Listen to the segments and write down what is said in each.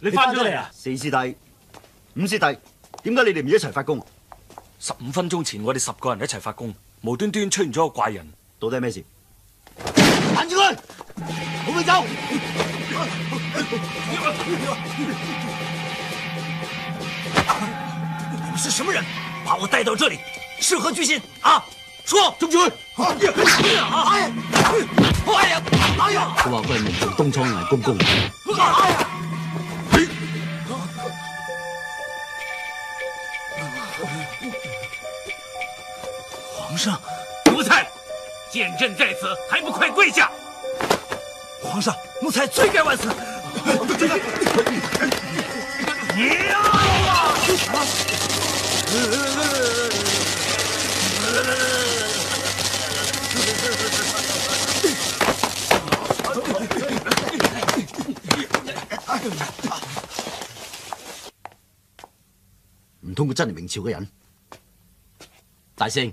你翻咗嚟啊？四師弟、五師弟，點解你哋唔一齊發功？十五分鐘前我哋十個人一齊發功，無端端出現咗個怪人，到底係咩事？攔住佢，唔好走！你们是什么人？把我带到这里，是何居心啊？说，捉住佢！哎呀！哎呀！哎呀！佢話佢係明朝東倉崖公公。哎呀！皇上，奴才见朕在此，还不快跪下！皇上，奴才罪该万死。你呀！唔通佢真係明朝嘅人？大聖，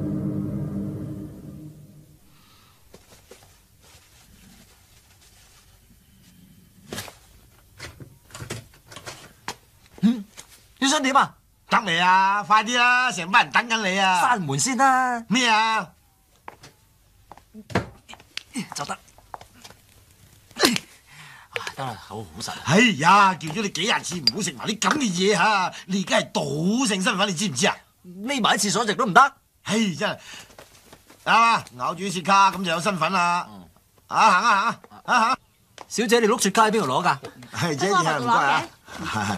你想點啊？得未啊？快啲啦，成班人等緊你啊！閂門先啦。咩啊？就得。得啦，好好實。哎呀，叫咗你幾廿次唔好食埋啲咁嘅嘢嚇！你而家係賭性身份，你知唔知啊？匿埋喺廁所食都唔得。唉，真係啱啊！咬住啲雪卡咁就有身份啦。啊，行啊行啊，啊行。小姐，你碌雪卡喺邊度攞㗎？係姐，唔該啊。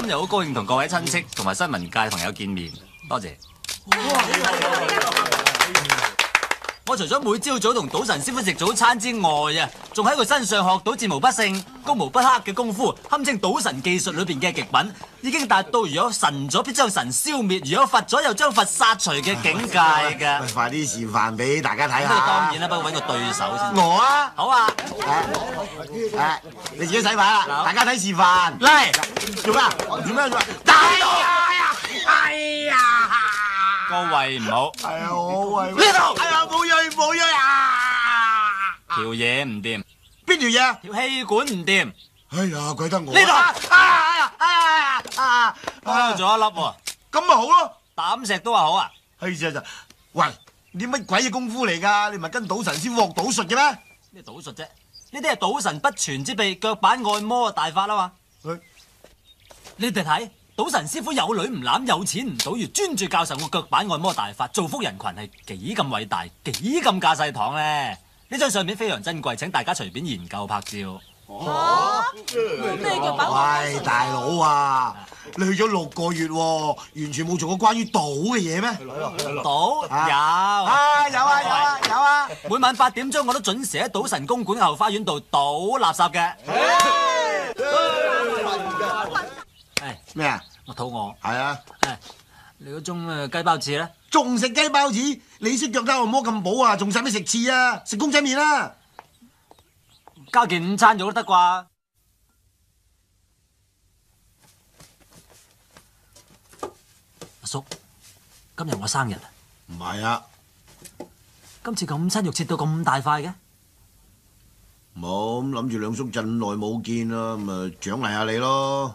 今日好高興同各位親戚同埋新聞界朋友見面，多謝。我除咗每朝早同賭神師傅食早餐之外啊，仲喺佢身上學到戰無不勝、攻無不克嘅功夫，堪稱賭神技術裏邊嘅極品，已經達到如果神咗必將神消滅，如果佛咗又將佛殺除嘅境界㗎。快啲示範俾大家睇下。你當然啦，不過揾個對手先。我啊，好啊，誒誒，你自己洗牌啦，大家睇示範。嚟做咩啊？點樣做啊？大佬！哎呀！哎呀！各位唔好，係啊，我胃呢度哎呀，冇嘢冇嘢啊！條嘢唔掂，邊條嘢啊？條氣管唔掂，哎呀，鬼得我呢度啊！哎呀哎呀啊！多咗一粒喎，咁咪好咯。膽石都話好啊。係就就，喂，你乜鬼嘢功夫嚟㗎？你唔係跟賭神師傅學賭術嘅咩？咩賭術啫？呢啲係賭神不傳之秘，腳板按摩嘅大法啊嘛。佢你哋睇，賭神師傅有女唔攬，有錢唔賭，而專注教授個腳板按摩大法，造福人群係幾咁偉大，幾咁架勢堂咧？呢張相片非常珍貴，請大家隨便研究拍照。咩叫把喂，大佬啊，你去咗六個月喎，完全冇做過關於賭嘅嘢咩？賭啊有啊，有啊，有啊，有啊！每晚八點鐘我都準時喺賭神公館後花園度倒垃圾嘅。誒，咩啊？我肚餓。係啊，誒，你嗰種誒雞包翅咧？仲食雞包子？你識腳交按摩咁補啊？仲使咩食翅啊？食公仔面啦！加件午餐肉都得啩？阿叔，今日我生日啊！唔係啊，今次個午餐肉切到咁大塊嘅，冇咁諗住兩叔陣耐冇見啦，咁啊獎勵下你咯。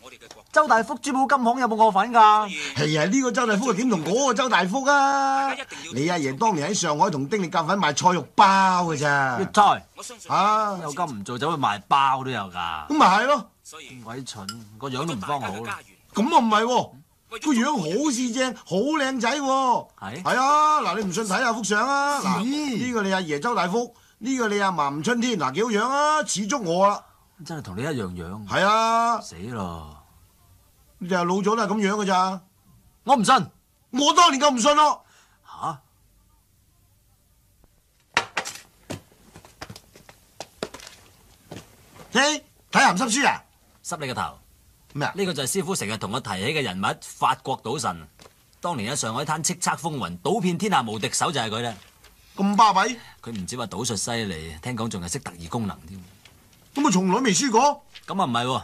周大福珠宝金行有冇我份㗎？係啊，呢個周大福係點同嗰個周大福啊？你阿爺當年喺上海同丁力夾粉賣菜肉包㗎咋粵？菜啊，有金唔做，走去賣包都有㗎。咁咪係咯。所以咁鬼蠢，個樣都唔方好啦。咁啊唔係喎，個樣好似正，好靚仔喎。係係啊，嗱你唔信睇下幅相啊。嗱咦呢個你阿爺周大福，呢個你阿嫲吳春天，嗱幾好樣啊，似足我啦。真係同你一樣樣，係啊，死咯！你就係老咗都係咁樣㗎咋。我唔信我當年夠唔信咯。吓，嘿，睇鹹濕書啊？濕你個頭。咩啊？呢個就係師傅成日同我提起嘅人物，法國賭神。當年喺上海灘叱咤風雲，賭遍天下無敵手就係佢啦。咁巴閉，佢唔止話賭術犀利，聽講仲係識特異功能添。咁我從來未輸過。咁啊唔係喎，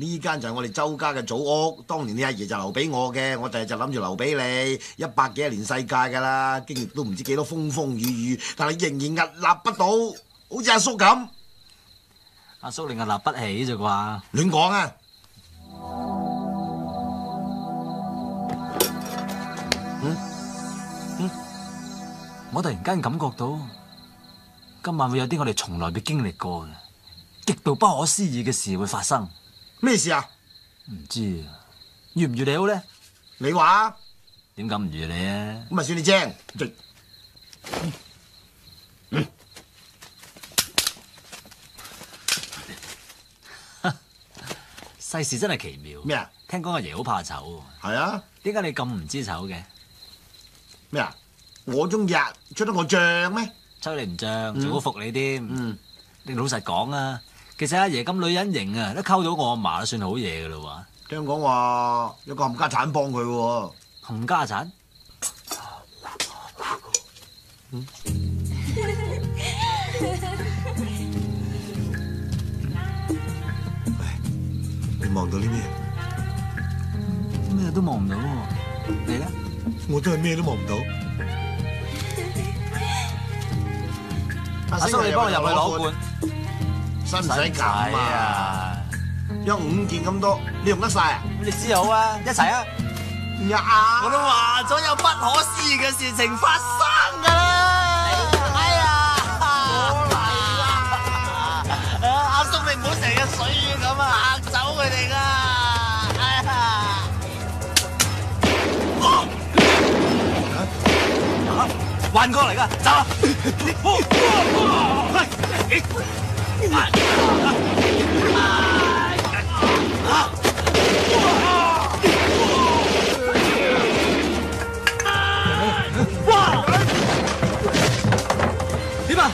呢間就係我哋周家嘅祖屋，當年你阿爺就留俾我嘅，我第日就諗住留俾你，一百幾十年世界㗎啦，經歷都唔知幾多風風雨雨，但係仍然屹立不倒，好似阿叔咁。阿叔你屹立不起咋啩？亂講啊！我突然間感覺到今晚會有啲我哋從來未經歷過嘅極度不可思議嘅事會發生。咩事啊？唔知啊，預唔預你好咧？你話點敢唔預你啊？咁咪算你精。嗯 世事真係奇妙。咩啊？聽講阿爺好怕醜喎，係啊？點解你咁唔知醜嘅？咩啊？我中意啊，出得我脹咩？抽你唔脹，仲好服你添。嗯，你老實講啊，其實阿爺咁女人型啊，都溝到我阿嫲都算好嘢噶啦聽講話有個冚家產幫佢喎。冚家產你望到啲咩？咩都望唔到喎，你咧？我真係咩都望唔到。阿叔你幫我入去攞罐，使唔使咁啊？有五件咁多，你用得晒啊？你知好啊，一齊啊！呀！我都話咗有不可思議嘅事情發生㗎啦！哎呀，阿叔你唔好成日水魚咁啊，嚇走佢哋噶！哎呀，幻覺嚟㗎，走啊！點啊？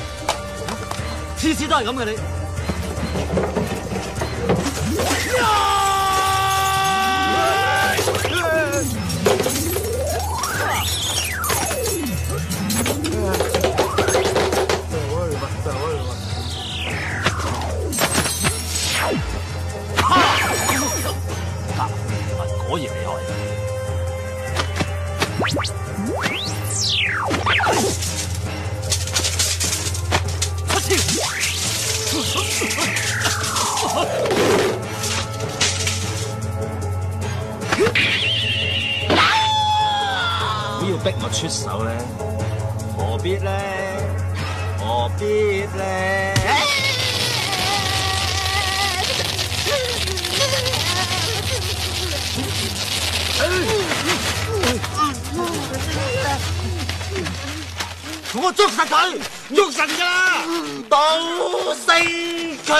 次次都系咁嘅你。果然厲害。如果要逼我出手呢，何必呢？何必呢？我捉實佢，捉實㗎啦！賭聖拳，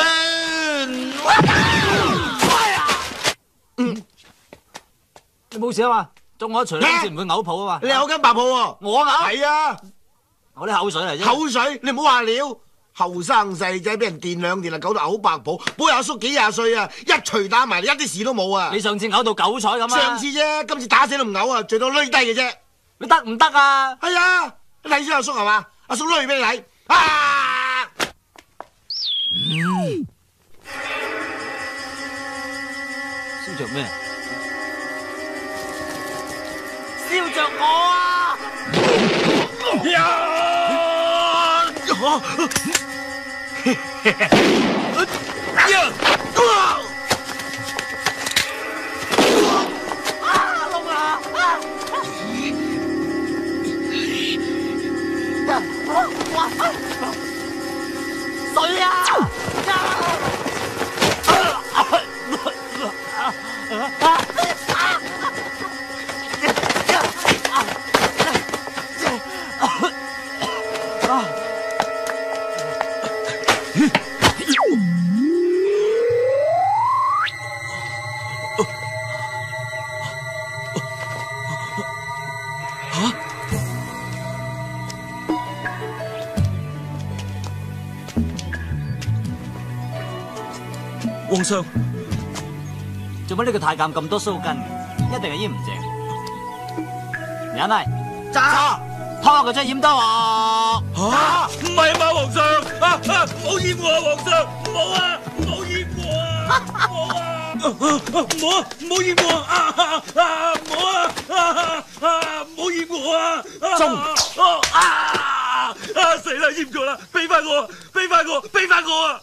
你冇事啊嘛？中我一錘兩次唔會嘔泡啊嘛？你有根白泡喎，我嘔，係啊，我啲口水嚟啫。口水，你唔好話料。後生細仔俾人電兩電啊，搞到嘔白泡。本阿叔幾廿歲啊，一錘打埋你，一啲事都冇啊。你上次嘔到九彩咁啊？上次啫，今次打死都唔嘔啊，最多攣低嘅啫。你得唔得啊？係啊，你睇住阿叔係嘛？阿叔攣俾你睇。啊！燒着咩？笑着我啊！水啊！皇上，做乜呢個太監咁多鬚根？一定係閹唔正。人嚟，揸拖佢出閹多喎。吓唔係啊嘛，皇上啊啊，唔好閹我啊，皇上，唔好啊，唔好閹我啊，唔好啊，唔好啊，唔好閹我啊，啊啊唔好啊，啊啊唔好閹我啊，中啊啊死啦，閹咗啦，俾翻我，俾翻我，俾翻我啊！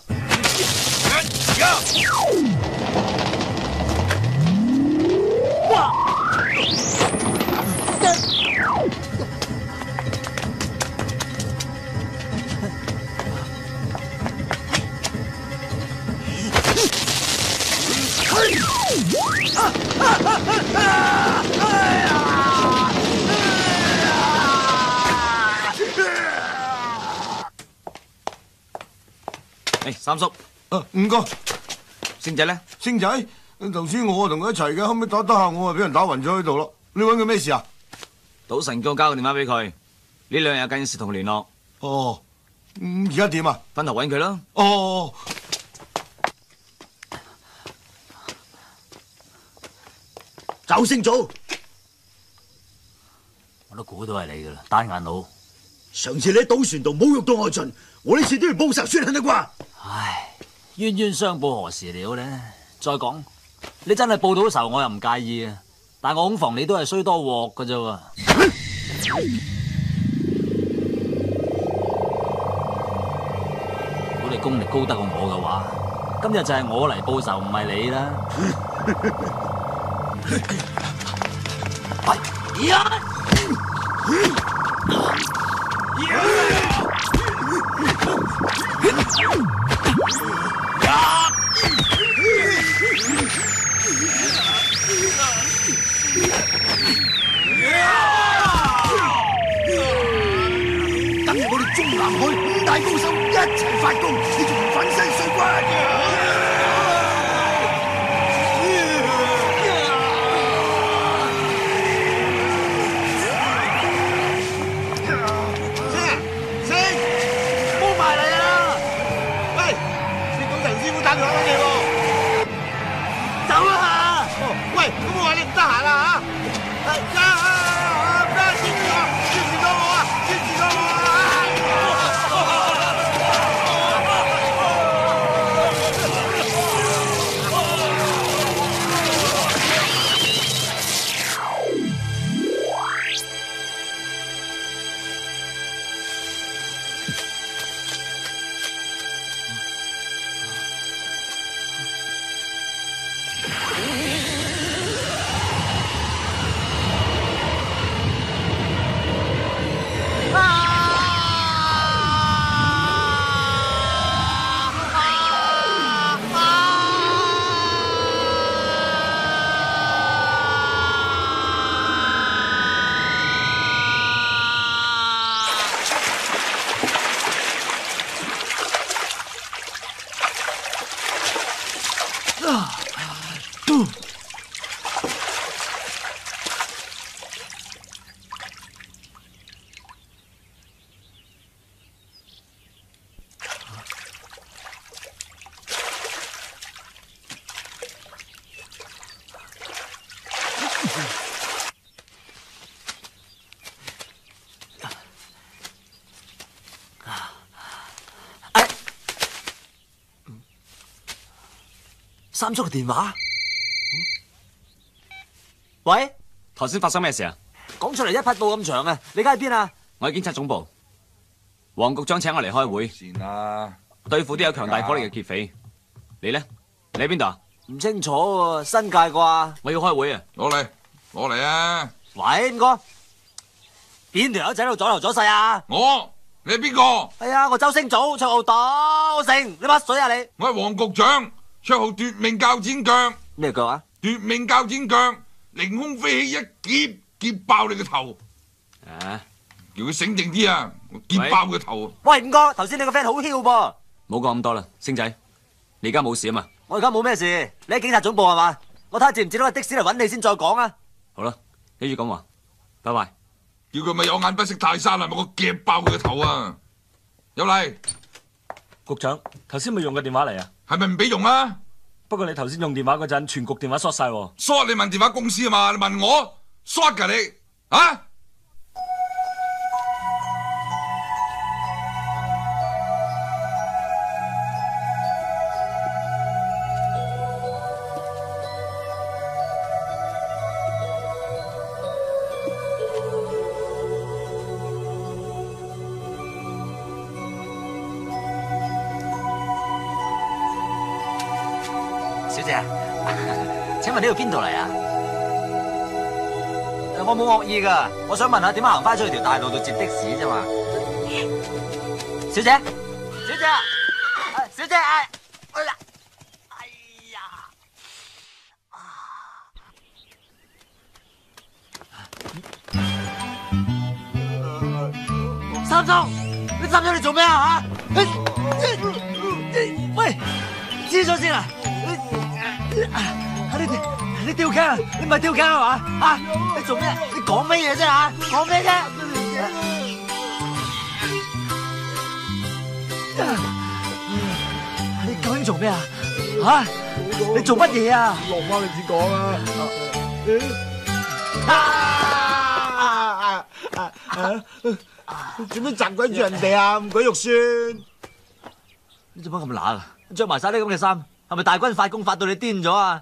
誒，三叔，啊，五哥，星仔咧？星仔，頭先我同佢一齊嘅，後尾打得下我啊，俾人打暈咗喺度咯。你揾佢咩事啊？賭神叫我交個電話俾佢，呢兩日有緊事同佢聯絡，哦，咁而家點啊？分頭揾佢啦。哦，走星祖，我都估到係你噶啦，單眼佬。上次你喺賭船度侮辱到我盡，我呢次都要報仇雪恨啦啩？唉，冤冤相報何時了呢？再講，你真係報到仇，我又唔介意啊。但我恐防你都係衰多鑊噶啫喎。如果你功力高得過我嘅話，今日就係我嚟報仇，唔係你啦。等我哋中南海五大高手一齐发功，你仲唔粉身三叔嘅電話。喂，頭先發生咩事啊？講出嚟一匹布咁長啊！你而家喺邊啊？我喺警察總部，黃局長請我嚟開會，先啦，對付啲有強大火力嘅劫匪。你呢？你喺邊度啊？唔清楚喎，新界啩？我要開會啊！攞嚟，攞嚟啊！喂，五哥，邊條友仔喺度左頭左勢啊？我，你係邊個？係啊，我周星祖，綽號賭聖，你乜水啊你？我係黃局長，綽號奪命鉸剪腳，咩腳啊？奪命鉸剪腳，凌空飛起一劫，劫爆你個頭，啊，叫佢醒定啲啊！我劫爆佢頭。喂，五哥，頭先你個 friend 好囂噃，冇講咁多啦，星仔，你而家冇事啊嘛？我而家冇咩事，你喺警察總部係嘛？我睇下接唔接到个的士嚟揾你先再講啊！好啦，你住咁話，拜拜。叫佢咪有眼不識泰山啊！咪我夾爆佢個頭啊！有嚟，局長，頭先咪用個電話嚟啊？係咪唔俾用啊？不過你頭先用電話嗰陣，全局電話疏晒喎。疏你問電話公司啊嘛？你問我疏㗎你啊？度邊度嚟啊？我冇惡意噶，我想問下點樣行翻出去條大路度接的士啫嘛？小姐，小姐，小姐，哎哎呀，哎呀，三叔，你三叔你做咩啊吓？喂，知咗先啊！你你你吊頸啊？你唔係吊頸係嘛？啊！你做咩？你講咩嘢啫吓？講咩啫？你究竟做咩啊？吓！你做乜嘢啊？落翻你先講啦。做咩窒鬼住人哋啊？咁鬼肉酸！你做乜咁乸啊？着埋晒啲咁嘅衫，系咪大军发功发到你癫咗啊？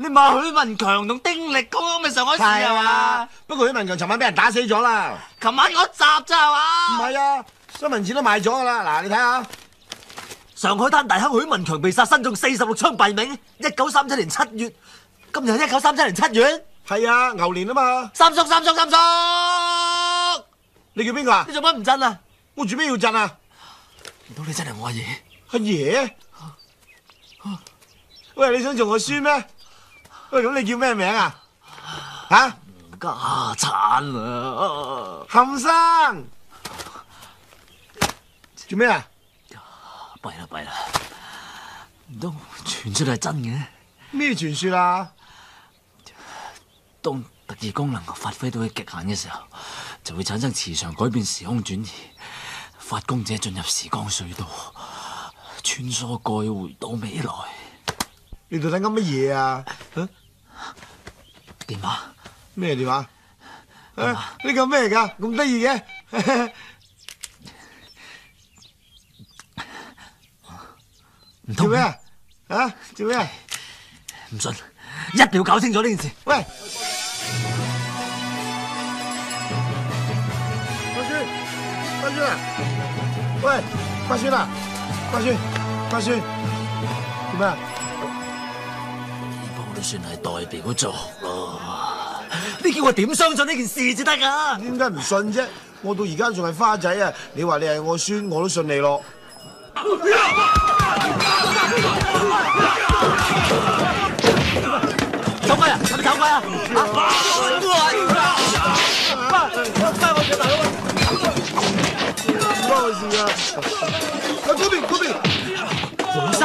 你唔係許文強同丁力嗰個咪上海市係嘛？不過許文強尋晚俾人打死咗啦。琴晚嗰集咋係嘛？唔係啊，新聞錢都賣咗噶啦。嗱，你睇下，上海灘大亨許文強被殺，身中四十六槍斃命。一九三七年七月，今日係一九三七年七月。係啊，牛年啊嘛。三叔，三叔，三叔，你叫邊個啊你？做乜唔震啊？我做咩要震啊？唔通你真係我阿爺？阿爺？喂，你想做我孫咩？喂，咁你叫咩名啊？吓？家產啊！冚生，做咩啊？弊啦弊啦，唔通傳出嚟係真嘅？咩傳說啊？當特異功能發揮到佢極限嘅時候，就會產生磁場改變時空轉移，發功者進入時光隧道，穿梭過去回到未來。你到底噏乜嘢啊？電話咩電話？啊呢個咩嚟㗎？咁得意嘅？唔通做咩啊？啊？做咩啊？唔信，一定要搞清楚呢件事。喂，八孫，八孫啊！喂，八孫啊！八孫，八孫，做咩啊？算係代表作咯。你叫我點相信呢件事至得噶？點解唔信啫？我到而家仲係花仔啊！你話你係我孫，我都信你咯。走鬼啊！係咪走鬼啊？翻我隻大佬啊！唔關我事啊！喺嗰邊嗰邊，紅衫，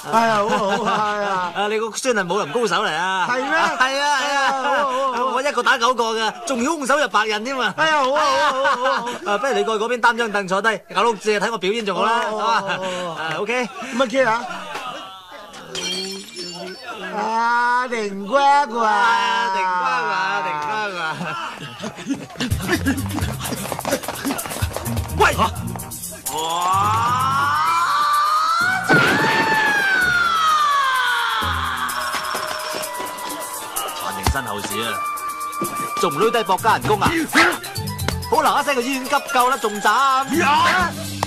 係啊，好好係啊。啊！你個孫係武林高手嚟啊？係咩 係啊係啊！我一個打九個嘅，仲要空手入白刃添嘛！哎呀，好啊，好啊，好啊，好啊。啊，不如你過去嗰邊擔張凳坐低，搞碌蔗睇我表演仲好啦，好？啊，OK。乜嘢啊？啊，定乖乖，啊，定乖啊，定乖乖。喂！哇！事啊，仲唔攞低搏加人工啊？好嗱嗱聲去醫院急救啦，仲斬？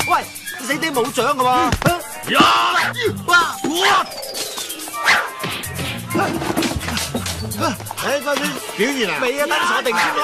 喂，你死啲冇獎噶喎！哇！誒，快啲表現啊！未啊，等坐定先啦。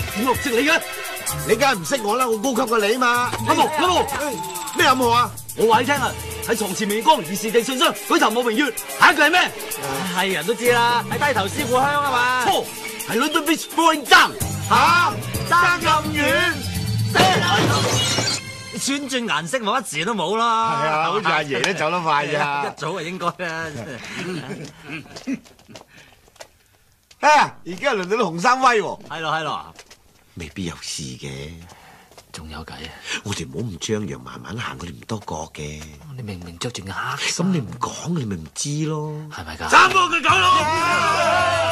五六識你嘅？你梗係唔識我啦，我高級過你嘛。阿毛，阿毛，咩暗號啊？我話你聽啊，喺床前明月光，疑是地上霜，舉頭望明月。下一句係咩？係人都知啦，喺低頭思故鄉啊嘛。錯，係 London Beach Bowling 爭。嚇，爭咁遠。轉轉顏色冇一字都冇啦。係啊，好似阿爺都走得快咋。一早就應該啦。啊，而家輪到啲紅衫威喎。係咯係咯，未必有事嘅，仲有計啊！我哋唔好咁張揚，慢慢行，我哋唔多覺嘅。你明明着住件黑咁你唔講，你咪唔知咯。係咪㗎？斬咗佢狗佬！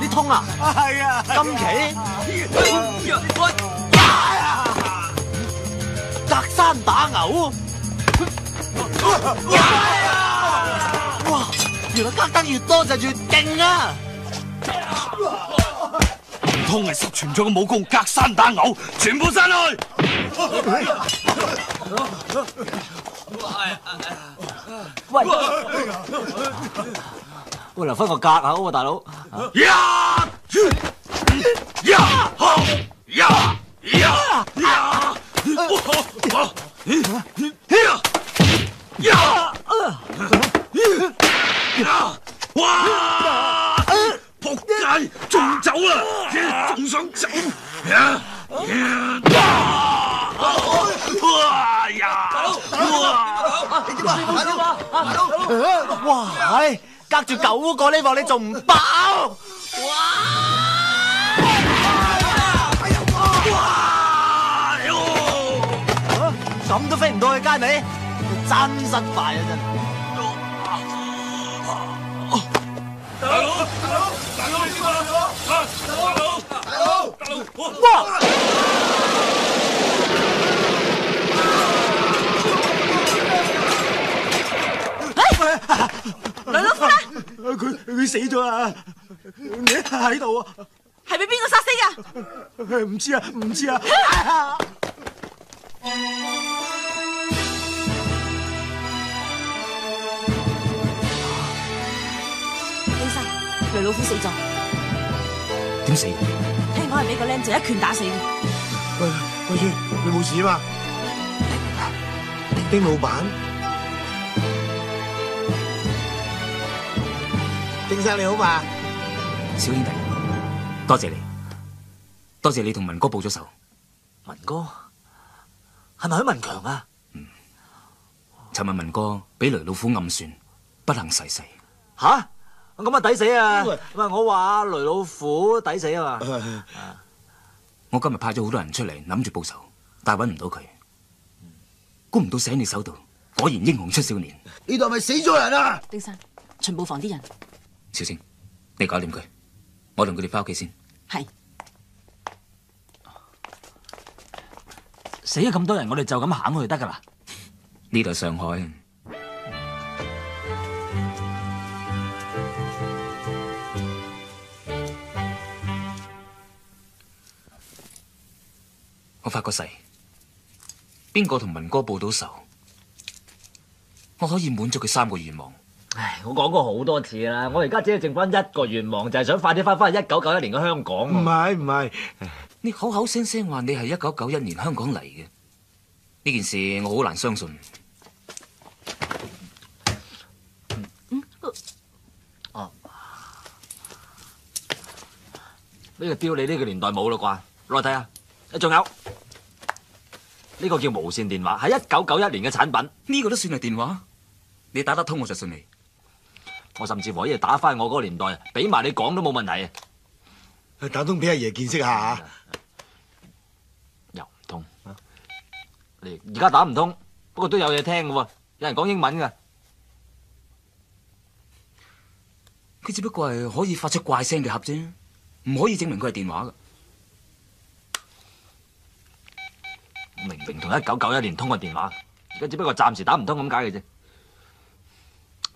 你痛啊？係啊，今期隔山打牛。哇！原來隔得越多就越勁啊！唔通係失传咗嘅武功，隔山打牛，全部散去！喂，喂，留翻個格口喎，大佬。呀！呀！好！呀！呀！呀！哇！仆街，仲走啦！仲想走？呀！呀！哇呀！哇！哇！隔住九個呢鑊你仲唔爆？咁都飛唔到去街尾，真失敗啊！真係。哇！哎佢佢死咗啊！你喺度啊？係俾邊個殺死㗎？唔知啊，唔知啊。先生，雷老虎死咗，點死？聽講係俾個僆仔一拳打死嘅。喂，喂先，你冇事嘛？丁老闆，丁生你好嘛？小兄弟，多謝你，多謝你同文哥報咗仇。文哥係咪許文強啊？嗯尋日文哥俾雷老虎暗算，不幸逝世。吓？咁啊抵死啊！喂，我話雷老虎抵死啊嘛。我今日派咗好多人出嚟，諗住報仇，但係揾唔到佢。估唔到死喺你手度，果然英雄出少年。呢度係咪死咗人啊？丁生，巡捕房啲人小星，你搞掂佢，我同佢哋翻屋企先。係死咗咁多人，我哋就咁行去就得噶啦。呢度係上海，我發個誓，邊個同文哥報到仇，我可以滿足佢三個願望。唉，我講過好多次啦，我而家只係剩翻一個願望，就係想快啲翻返去一九九一年嘅香港。唔係唔係，你口口聲聲話你係一九九一年香港嚟嘅，呢件事我好難相信。呢個雕你呢個年代冇啦啩？攞嚟睇下。誒，仲有呢個叫無線電話，係一九九一年嘅產品。呢個都算係電話？你打得通我就信你。我甚至乎可以打翻我嗰個年代，俾埋你講都冇問題啊！打通俾阿爺見識下嚇。又唔通？你而家打唔通，不過都有嘢聽嘅喎，有人講英文㗎。佢只不過係可以發出怪聲嘅盒啫，唔可以證明佢係電話㗎。明明同一九九一年通過電話，而家只不過暫時打唔通咁解嘅啫。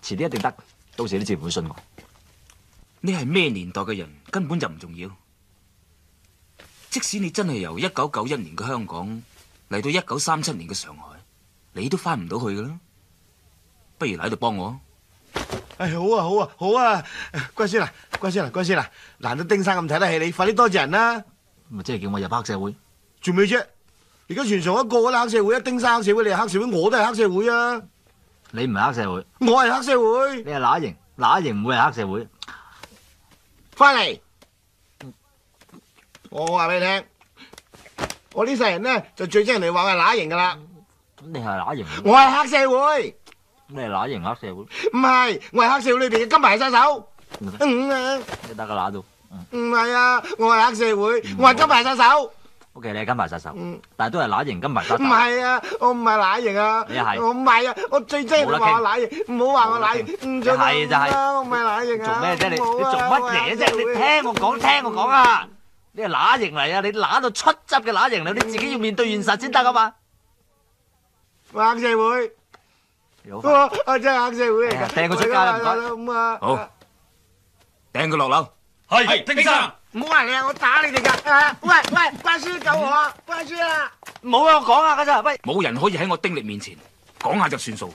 遲啲一定得，到時你自然會信我。你係咩年代嘅人根本就唔重要。即使你真係由一九九一年嘅香港嚟到一九三七年嘅上海，你都翻唔到去噶啦。不如嚟喺度幫我。唉，好啊好啊好啊！乖孫啊，乖孫啊，乖孫啊！難得丁生咁睇得起你，快啲多謝人啦！咪即係叫我入黑社會？做咩啫？而家全場一個個都黑社會，一丁生黑社會，你係黑社會，我都係黑社會啊！你唔係黑社會，我係黑社會。你係乸型，乸型唔會係黑社會。翻嚟，我話俾你聽，我呢世人咧就最憎人哋話我係乸型噶啦。咁你係乸型，我係黑社會。你係乸型黑社會？唔係，我係黑社會裏邊嘅金牌殺手。嗯啊，你得個乸度。唔係啊，我係黑社會，我係金牌殺手。O K，你係金牌殺手，但係都係乸型金牌殺手。唔係啊，我唔係乸型啊。你係我唔係啊，我最憎人哋話我乸型，唔好話我乸型。唔你係就係我唔係乸型啊。做咩啫？你你做乜嘢啫？你聽我講，聽我講啊！你係乸型嚟啊！你乸到出汁嘅乸型嚟，你自己要面對現實先得啊嘛！我黑社會，有我我真係黑社會嚟㗎。掟佢出街啦唔該咁啊，好，掟佢落樓。係，丁生。唔好話你啊，我打你哋噶。啊喂喂，關師救我啊！關師啊！冇啊，我講下㗎咋，喂！冇人可以喺我丁力面前講下就算數。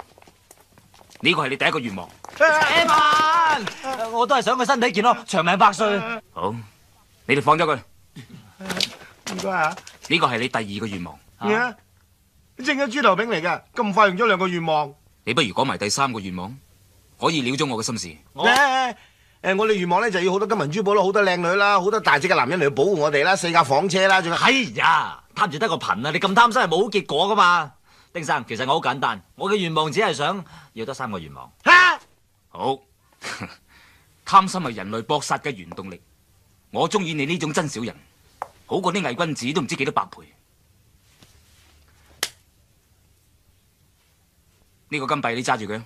呢個係你第一個願望。Evan，我都係想佢身體健康，長命百歲。好，你哋放咗佢。唔該啊。呢個係你第二個願望。咩啊？正一豬頭炳嚟㗎，咁快用咗兩個願望。你不如講埋第三個願望，可以了咗我嘅心事。誒誒，我哋願望咧就要好多金銀珠寶啦，好多靚女啦，好多大隻嘅男人嚟保護我哋啦，四架房車啦，仲有。哎呀，貪住得個貧啊！你咁貪心係冇結果噶嘛？丁生，其實我好簡單，我嘅願望只係想要得三個願望。嚇！好，貪心係人類搏殺嘅原動力。我中意你呢種真小人，好過啲偽君子都唔知幾多百倍。呢個金幣你揸住佢，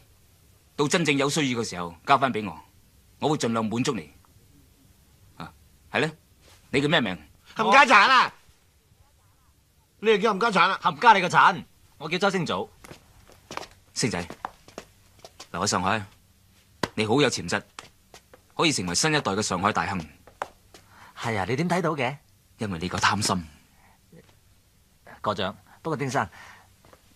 到真正有需要嘅時候交翻俾我，我會盡量滿足你。啊，係咧，你叫咩名？冚家產啊！你又叫冚家產啊？冚家你個產，我叫周星祖。星仔，留喺上海，你好有潛質，可以成為新一代嘅上海大亨。係啊，你點睇到嘅？因為你夠貪心。國長，不過丁生，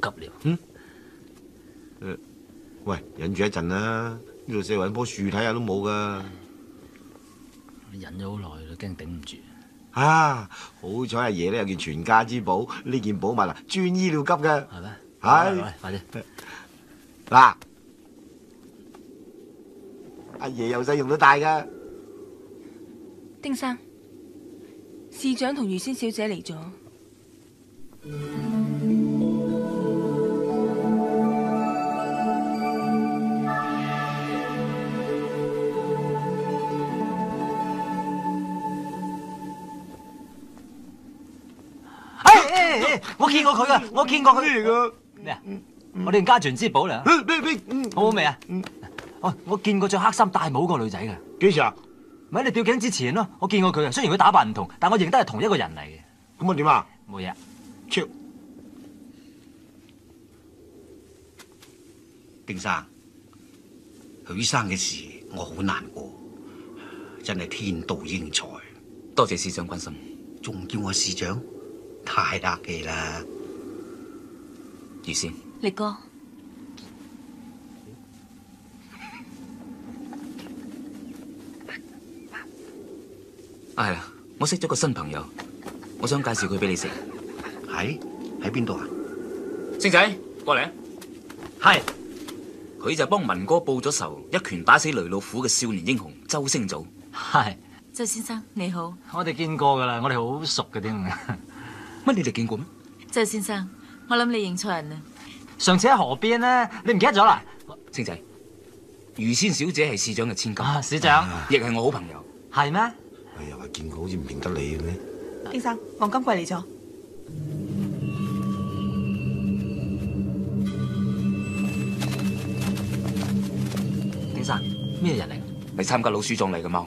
急了。嗯？誒，喂，忍住一陣啦，呢度四圍棵樹睇下都冇噶。忍咗好耐啦，驚頂唔住。啊，好彩阿爺咧有件全家之寶，呢件寶物啊，專醫療急嘅。係咩？係。快啲。嗱，阿爺由細用到大噶。丁生，市長同余仙小姐嚟咗。我見過佢噶，我見過佢。咩嚟噶？咩啊？我哋家傳之寶嚟。好好味啊？我我見過着黑衫戴帽個女仔嘅。幾時啊？咪喺你吊頸之前咯，我見過佢啊。雖然佢打扮唔同，但我認得係同一個人嚟嘅。咁我點啊？冇嘢。超。丁生，許生嘅事我好難過，真係天妒英才。多謝市長關心，仲叫我市長，太客氣啦。余先，力哥，啊係啊，我識咗個新朋友，我想介紹佢俾你識。喺喺邊度啊？星仔，過嚟啊！係，佢就係幫文哥報咗仇，一拳打死雷老虎嘅少年英雄周星祖。係。周先生你好，我哋見過噶啦，我哋好熟嘅添。乜你哋見過咩？周先生，我諗你認錯人啦。上次喺河邊咧，你唔記得咗啦？星仔，余仙小姐係市長嘅千金，啊市長亦係我好朋友。係咩？哎呀，話見過好似唔認得你嘅咩？丁生，黃金貴嚟咗。丁生，咩人嚟？係參加老鼠葬嚟嘅貓。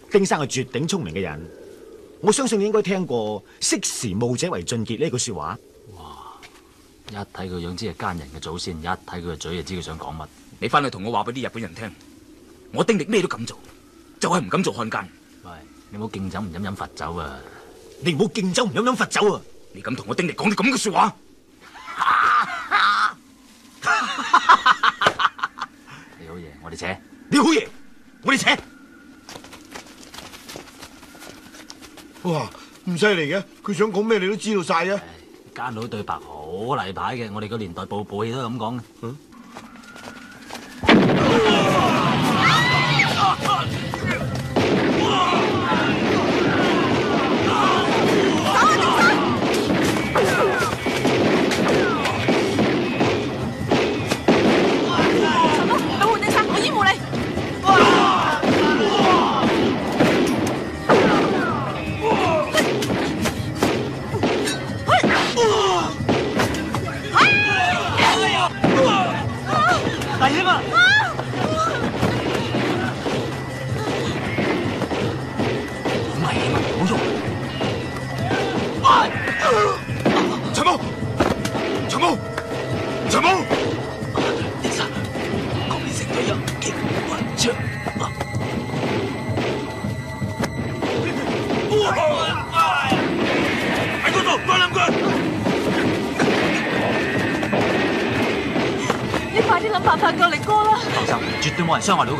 丁生係絕頂聰明嘅人，我相信你應該聽過識時務者為俊傑呢句說話。一睇佢樣知係奸人嘅祖先，一睇佢個嘴就知佢想講乜。你翻去同我話俾啲日本人聽，我丁力咩都敢做，就係唔敢做漢奸。喂，你唔好敬酒唔飲飲罰酒啊！你唔好敬酒唔飲飲罰酒啊！你敢同我丁力講啲咁嘅說話？你好嘢，我哋扯。你好嘢，我哋扯。哇，唔犀利嘅，佢想講咩你都知道晒啊。奸佬對白好例牌嘅，我哋個年代部部戲都係咁講嘅。嗯辦法救力哥啦！放心，绝对冇人伤害到佢。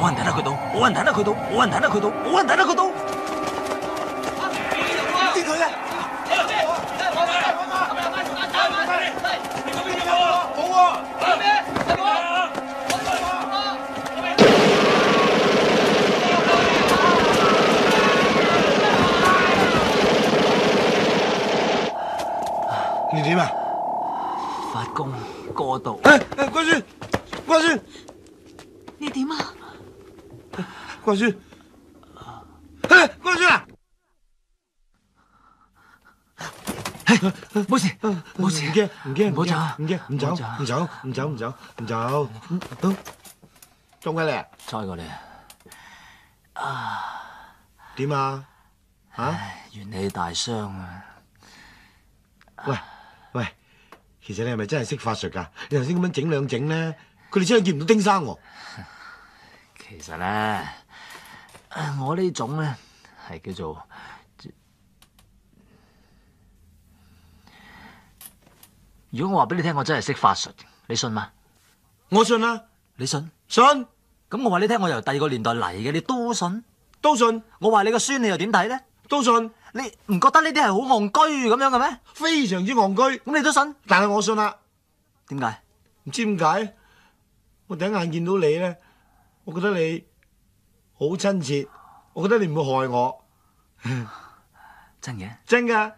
冇人睇得佢到，冇人睇得佢到，冇人睇得佢到，冇人睇得佢到，冇人睇得佢到。跌佢啊！你點啊？發功過度。誒誒，關孫，關孫，你點啊？關孫，誒，關孫啊！冇事，冇事，唔驚，唔驚，唔好走唔驚，唔走，唔走，唔走，唔走，唔走，嗯中嘅咧？再過嚟啊！點啊？嚇？元氣大傷啊！喂喂，其實你係咪真係識法術㗎？你頭先咁樣整兩整咧，佢哋真係見唔到丁生喎。其實咧，我呢種咧係叫做如果我話俾你聽，我真係識法術，你信嗎？我信啦，你信？信。咁我話你聽，我由第二個年代嚟嘅，你都信？都信。我話你個孫，你又點睇咧？都信。你唔覺得呢啲係好戇居咁樣嘅咩？非常之戇居。咁你都信？但係我信啦。點解？唔知點解？我第一眼見到你咧，我覺得你好親切，我覺得你唔會害我。真嘅？真㗎。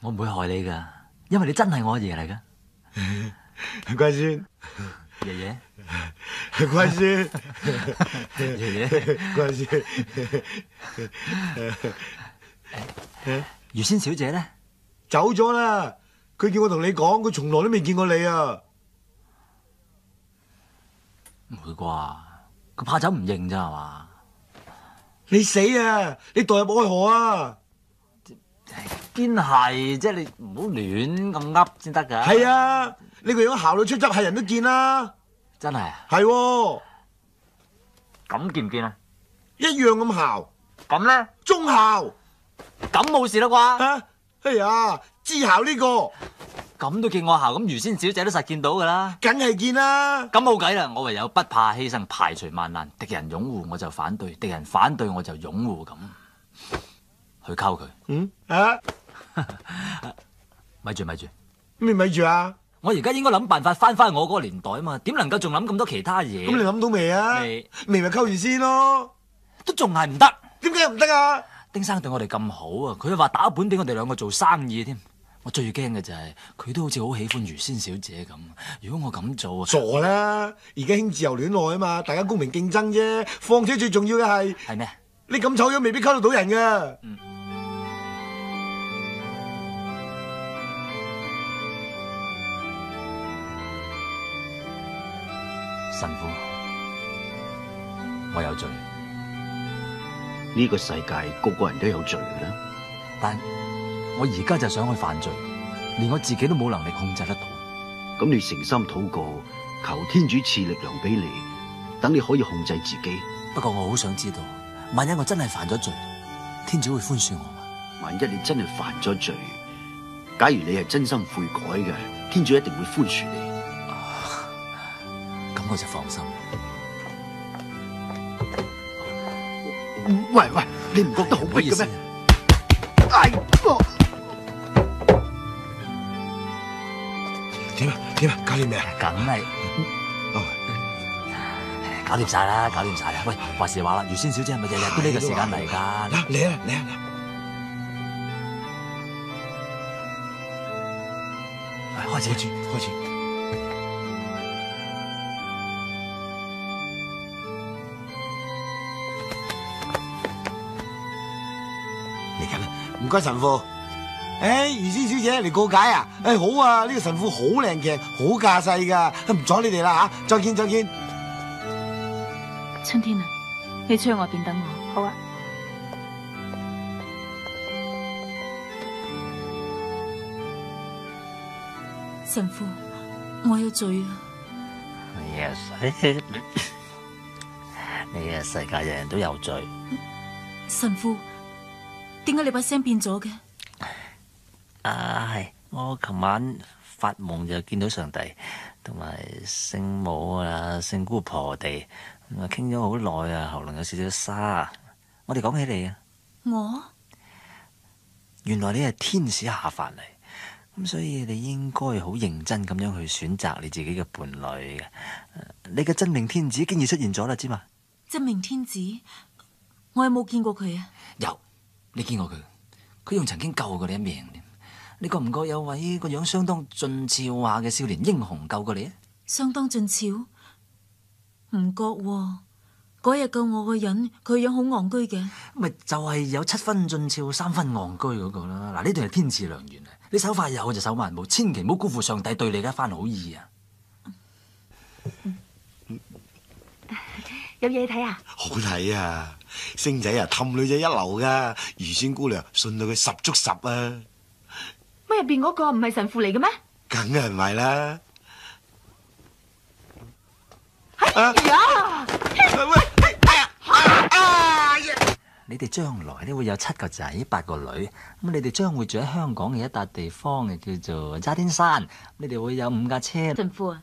我唔會害你㗎，因為你真係我阿爺嚟㗎。乖孫，爺爺。乖孫，爺爺，乖孫。余仙小姐咧？走咗啦。佢叫我同你講，佢從來都未見過你啊。唔會啩？佢怕走唔認咋系嘛？你死啊！你代入愛河啊！堅係，即係你唔好亂咁噏先得㗎。係啊，你個樣姣到出汁，係人都見啦。真係啊？係喎。咁見唔見啊？一樣咁姣。咁咧？中姣。咁冇事啦啩？啊，哎呀，知姣呢個。咁都見我姣，咁余仙小姐都實見到噶啦。梗係見啦。咁冇計啦，我唯有不怕犧牲，排除萬難。敵人擁護我就反對，敵人反對我就擁護咁，去溝佢。嗯啊，咪住咪住，咩咪住啊？我而家應該諗辦法翻翻我嗰個年代啊嘛，點能夠仲諗咁多其他嘢？咁你諗到未啊？未，未咪溝住先咯。都仲係唔得。點解唔得啊？丁生對我哋咁好啊，佢話打本俾我哋兩個做生意添。我最驚嘅就係佢都好似好喜歡如仙小姐咁。如果我咁做啊，傻啦！而家興自由戀愛啊嘛，大家公平競爭啫。況且最重要嘅係係咩？你咁醜樣未必溝得到人噶。嗯神父，我有罪。呢個世界個個人都有罪嘅啦。但我而家就想去犯罪，連我自己都冇能力控制得到。咁你誠心禱告，求天主賜力量俾你，等你可以控制自己。不過我好想知道，萬一我真係犯咗罪，天主會寬恕我嗎？萬一你真係犯咗罪，假如你係真心悔改嘅，天主一定會寬恕你。咁我就放心。喂喂，你唔覺得好逼嘅咩？哎，點啊點啊，搞掂未啊？梗係，搞掂晒啦，搞掂晒啦。喂，話時話啦，如仙小姐係咪日日都呢個時間嚟㗎？嚟啊嚟啊嚟啊！開始開始神父。誒，余仙小姐嚟告解啊！誒，好啊，呢個神父好靚嘅，好架勢噶，唔阻你哋啦吓，再見再見。春天啊，你出去外邊等我。好啊。神父，我有罪啊！你啊世，你啊世界人人都有罪。神父，點解你把聲變咗嘅？啊，係我琴晚發夢就見到上帝同埋聖母啊、聖姑婆地，咁啊傾咗好耐啊，喉嚨有少少沙。我哋講起你啊，我原來你係天使下凡嚟，咁所以你應該好認真咁樣去選擇你自己嘅伴侶嘅。你嘅真命天子竟然出現咗啦，知嘛？真命天子，我有冇見過佢啊？有，你見過佢？佢仲曾經救過你一命添。你覺唔覺有位個樣相當俊俏下嘅少年英雄救過你啊？相當俊俏，唔覺喎。嗰日救我個人，佢樣好戇居嘅。咪就係有七分俊俏、三分戇居嗰個啦。嗱，呢段係天賜良緣啊！你手快有就手慢冇，千祈唔好辜負上帝對你嘅一番好意啊！有嘢睇啊！好睇啊！星仔啊，氹女仔一流噶，如仙姑娘信到佢十足十啊！乜入邊嗰個唔係神父嚟嘅咩？梗係唔係啦！哎呀！你哋將來咧會有七個仔八個女，咁你哋將會住喺香港嘅一笪地方嘅叫做渣甸山，你哋會有五架車。神父啊，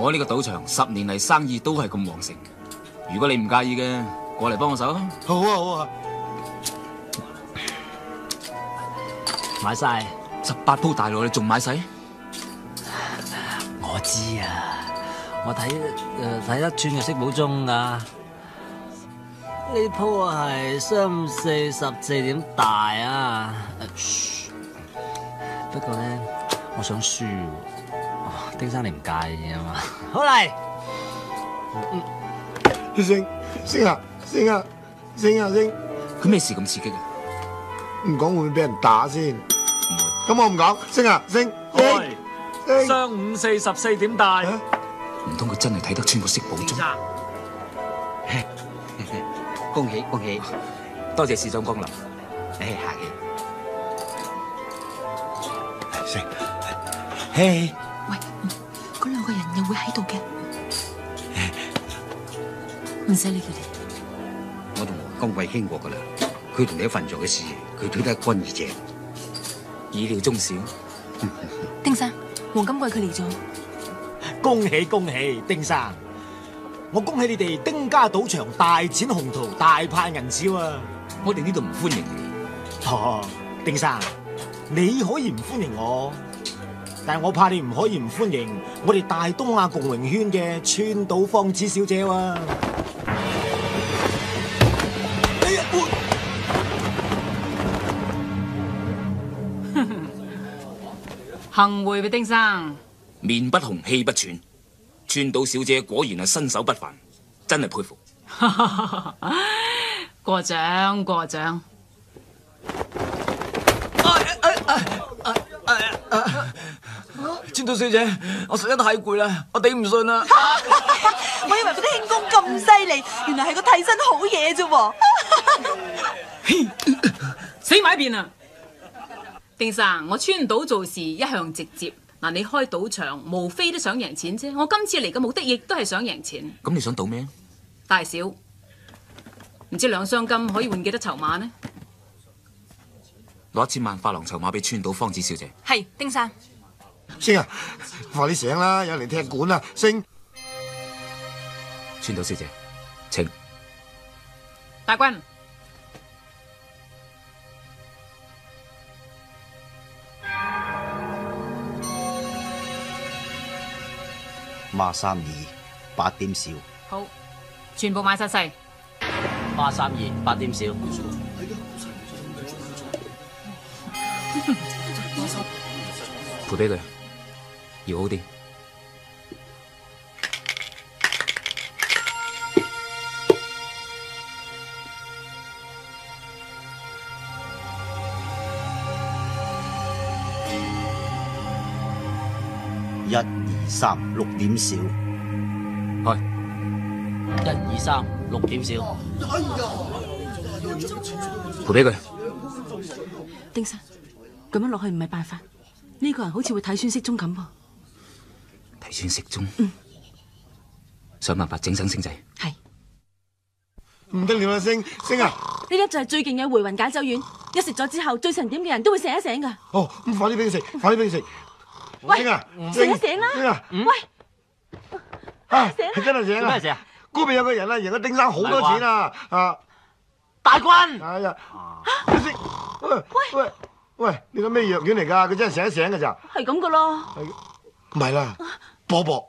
我呢個賭場十年嚟生意都係咁旺盛，如果你唔介意嘅，過嚟幫我手啊！好啊好啊，買晒十八鋪大路，你仲買晒？我知啊，我睇誒睇得穿嘅色寶鐘噶。呢鋪係三四十四點大啊！不過咧，我想輸。哦，丁生你唔介意啊嘛？好嚟，星星啊星啊星啊星，佢咩事咁刺激啊？唔講會唔會俾人打先？咁我唔講，星啊星。喂，星上午四十四點大，唔通佢真係睇得穿個色寶鐘？恭喜恭喜，多謝市長光臨。誒客氣。星，嘿，會喺度嘅，唔使理佢哋。我同江貴傾過噶啦，佢同你份做嘅事，佢推得一乾二淨。意料中事。丁生，黃金貴佢嚟咗。恭喜恭喜，丁生！我恭喜你哋丁家賭場大展宏圖，大派銀紙啊！我哋呢度唔歡迎你。哦，丁生，你可以唔歡迎我，但係我怕你唔可以唔歡迎我哋大東亞共榮圈嘅川島芳子小姐喎、哎呀我幸會嘅丁生，面不紅氣不喘，川島小姐果然係身手不凡，真係佩服。過 獎過獎。川島小姐，我實在太攰啦，我頂唔順啦。我以為嗰啲輕功咁犀利，原來係個替身好嘢啫喎！死埋一邊啊！丁生，我川島做事一向直接，嗱，你開賭場無非都想贏錢啫。我今次嚟嘅目的亦都係想贏錢，咁你想賭咩？大小唔知兩箱金可以換幾多籌碼呢？攞一千萬法郎籌碼俾川島芳子小姐。係，丁生。星啊，快啲醒啦，有人嚟踢館啦，星。川島小姐，請。大軍，孖三二八點少，好，全部買晒細。孖三二八點少，賠俾佢，要好啲。一二三六點少，去。一二三六點少，賠俾佢。丁生，咁樣落去唔係辦法。呢、個人好似會睇穿色中咁噃。提穿食中，想辦法整醒星仔。唔得了啦，星星啊！呢粒就係最勁嘅回魂解酒丸，一食咗之後，醉成點嘅人都會醒一醒噶。哦，咁快啲俾佢食，快啲俾佢食。喂星啊，醒一醒啦星啊，喂，啊，醒啦真係醒啦！咩事啊？嗰邊有個人啊，贏咗丁生好多錢啊！啊，大軍，係啊，星，喂喂喂，你個咩藥丸嚟㗎？佢真係醒一醒㗎咋？係咁噶咯。唔係啦，波波。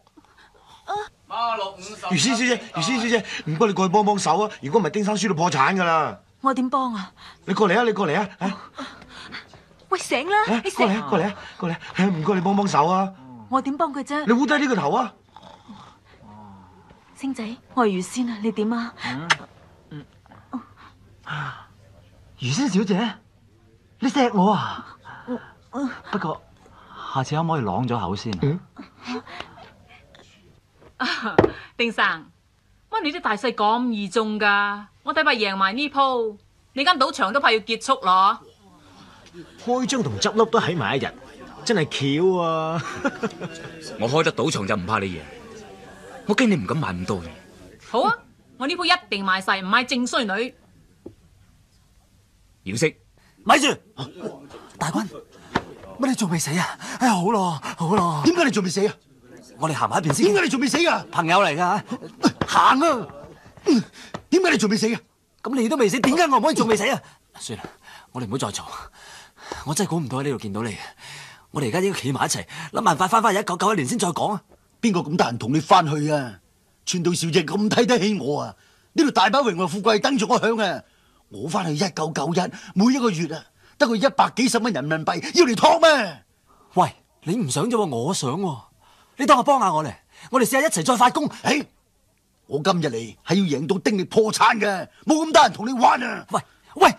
孖六五十。余仙小姐，余仙小姐，唔該你過去幫幫手啊！如果唔係，丁生輸到破產㗎啦！我點幫啊？你過嚟啊！你過嚟啊！啊喂，醒啦！啊你醒過嚟啊！過嚟啊！過嚟唔該你幫幫手啊！我點幫佢啫？你烏低呢個頭啊！星仔，我係余仙啊，你點啊？余仙小姐，你錫我啊？不過下次可唔可以啷咗口先啊？丁生，乜你啲大細咁易中㗎？我睇怕贏埋呢鋪，你間賭場都怕要結束咯。開張同執笠都喺埋一日，真係巧啊！我開得賭場就唔怕你贏，我驚你唔敢買咁多嘅。好啊，我呢鋪一定賣晒，唔賣正衰女。妖色，咪住，大軍，乜你仲未死啊？哎呀，好咯，好咯。點解你仲未死啊？我哋行埋一邊先。點解你仲未死啊？朋友嚟噶，行啊！點解你仲未死啊？咁你都未死，點解我唔可以仲未死啊？算啦，我哋唔好再嘈。我真係估唔到喺呢度見到你。我哋而家應該企埋一齊，諗辦法翻返去一九九一年先再講啊！邊個咁得閒同你翻去啊？川島小姐咁睇得起我啊！呢度大把榮華富貴等住我享啊！我翻去一九九一，每一個月啊，得佢一百幾十蚊人民幣，要嚟托咩？喂，你唔想啫喎，我想喎。你當我幫下我嚟，我哋試下一齊再發工。誒，我今日嚟係要贏到丁力破產嘅，冇咁多人同你玩啊！喂喂，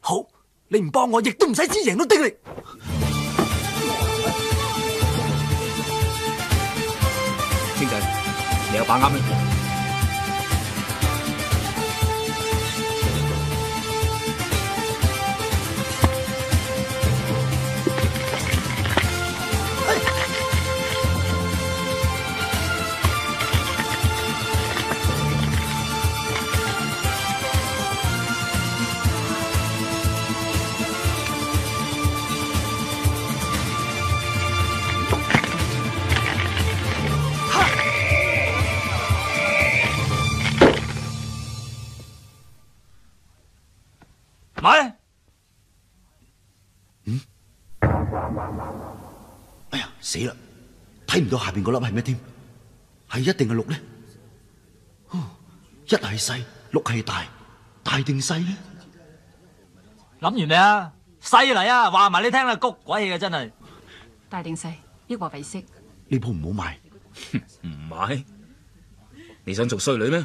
好，你唔幫我，亦都唔使知贏到丁力。星仔，你有把握咩？哎呀，死啦！睇唔到下邊嗰粒係咩添？係一定係六呢？哦一係細，六係大，大定細呢？諗完未啊？細嚟啊！話埋你聽啦，谷鬼氣嘅真係。大定細，抑或為色？呢鋪唔好買。唔買？你想做衰女咩？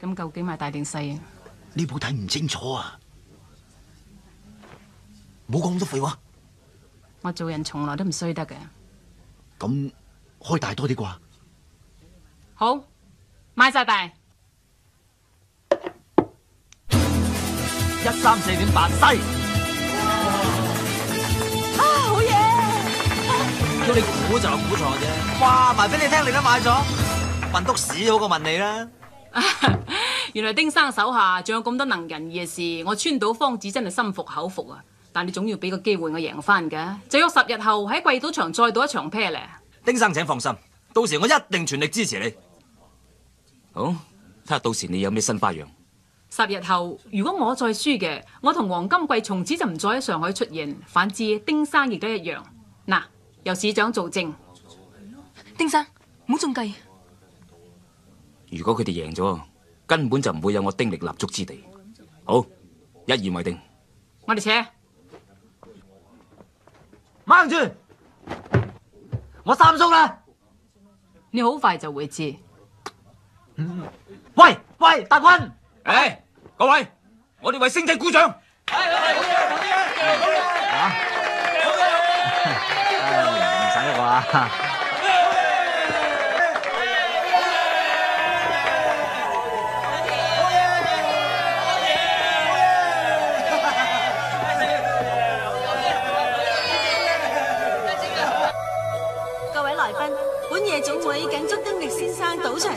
咁究竟買大定細啊？呢鋪睇唔清楚啊！冇講咁多廢話，我做人從來都唔衰得嘅。咁開大多啲啩？好，買晒大。一三四點八西，啊，好嘢！叫你估就估錯啫。哇埋俾你聽，你都買咗，問督屎好過問你啦。原來丁生手下仲有咁多能人異嘅事，我川島芳子真係心服口服啊！但你總要俾個機會我贏翻㗎，就約十日後喺貴島場再賭一場啤咧。丁生請放心，到時我一定全力支持你。好，睇下到時你有咩新花樣。十日後如果我再輸嘅，我同黃金貴從此就唔再喺上海出現。反之，丁生亦都一樣。嗱，由市長做證。丁生，唔好中計。如果佢哋贏咗，根本就唔會有我丁力立足之地。好，一言為定。我哋扯。掹住！我三叔啦！你好快就會知。喂喂，大軍！誒，各位，我哋為星仔鼓掌。好嘢，好嘢，好嘢，好嘢，好嘢唔使啦啩。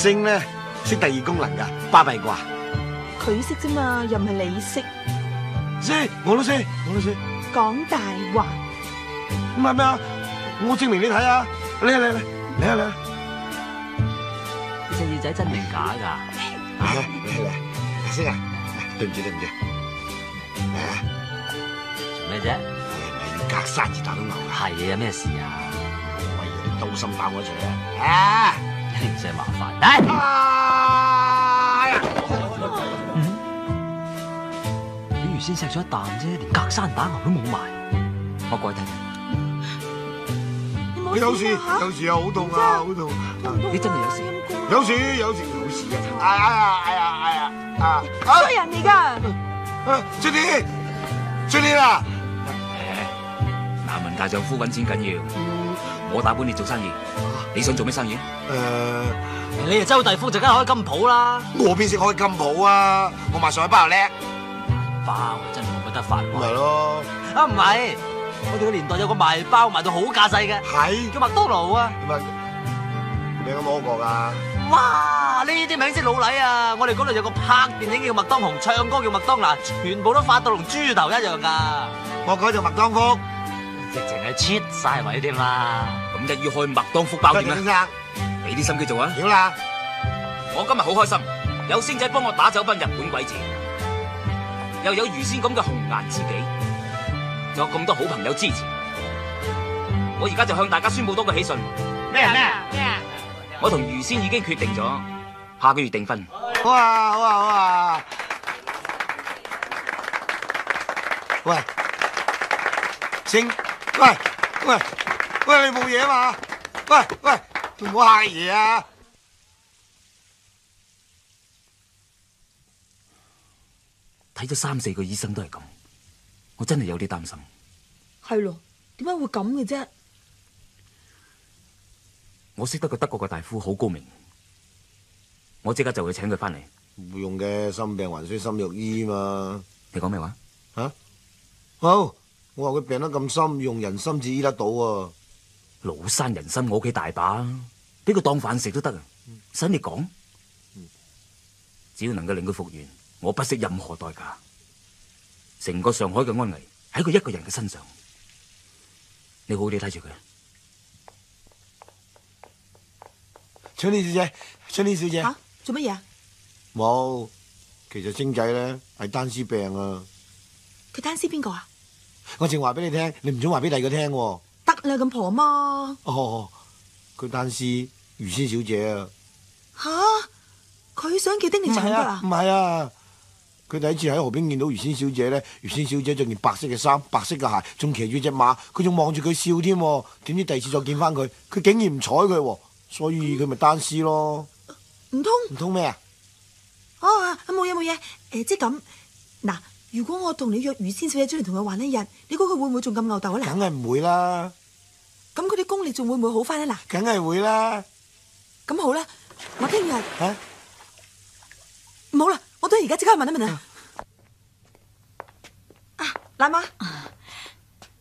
星咧識第二功能噶，巴閉啩？佢識啫嘛，又唔係你識。識，我都識，我都識。講大話，唔係咩啊？我證明你睇下，嚟嚟嚟嚟啊嚟啊！呢隻耳仔真定假㗎？嚟嚟嚟，阿星啊，對唔住對唔住，嚟啊！做咩啫？你要隔山而打到牛啊！係啊，有咩事啊？喂，你刀心包我嘴啊！啊！一定唔使麻煩。哎哎呀！比如先食咗一啖啫，連隔山打牛都冇埋。我過去睇睇。你有事有事啊！好痛啊！好痛！你真係有事？有事有事有事啊！哎呀哎呀哎呀啊！衰人嚟噶！春天，春天啊！男人大丈夫揾錢緊要，我打本你做生意，你想做咩生意？誒，你啊周大福就梗係開金鋪啦。我邊識開金鋪啊？我賣上海包又叻，包真係冇乜得發。咪咯。啊唔係，我哋個年代有個賣包賣到好架勢嘅，係叫麥當勞啊。你有冇摸過㗎？哇！呢啲名先老禮啊！我哋嗰度有個拍電影叫麥當雄，唱歌叫麥當娜，全部都發到同豬頭一樣噶。我改做麥當福，直情係切晒位添啦。咁一於開麥當福包店先啦，生，俾啲心機做啊！屌啦！我今日好開心，有星仔幫我打走班日本鬼子，又有魚仙咁嘅紅顏知己，仲有咁多好朋友支持。我而家就向大家宣布多個喜訊。咩啊咩啊咩啊！我同魚仙已經決定咗，下個月訂婚。好啊好啊好啊！喂，星，喂喂喂，你冇嘢嘛？喂喂，唔好吓嘢啊！睇咗三四個醫生都係咁，我真係有啲擔心。係咯，點解會咁嘅啫？我識得個德國嘅大夫好高明，我即刻就會請佢翻嚟。唔用嘅，心病還需心藥醫嘛。你講咩話？吓？好，我話佢病得咁深，用人參至醫得到啊！老山人參我屋企大把，俾佢當飯食都得啊！使你講？只要能夠令佢復原，我不惜任何代價。成個上海嘅安危喺佢一個人嘅身上，你好好地睇住佢。春妮小姐，春妮小姐，吓做乜嘢啊？冇，其實星仔咧係單絲病啊！佢單絲邊個啊？我淨話俾你聽，你唔准話俾第二個聽喎。得啦，咁婆妈。哦，佢單絲魚仙小姐啊。吓，佢想叫丁力唱歌啊唔？係啊，佢第一次喺河邊見到魚仙小姐咧，魚仙小姐着件白色嘅衫、白色嘅鞋，仲騎住只馬，佢仲望住佢笑添喎。點知第二次再見翻佢，佢竟然唔睬佢喎，所以佢咪單絲咯。唔通唔通咩啊？哦，冇嘢冇嘢，誒，即係咁嗱。如果我同你約余仙小姐出嚟同佢玩一日，你估佢會唔會仲咁吽鬥啊？梗係唔會啦，咁佢啲功力仲會唔會好翻啊？梗係會啦。咁好啦，我聽日啊，唔好啦，我都而家即刻去問一問啊。啊，奶媽，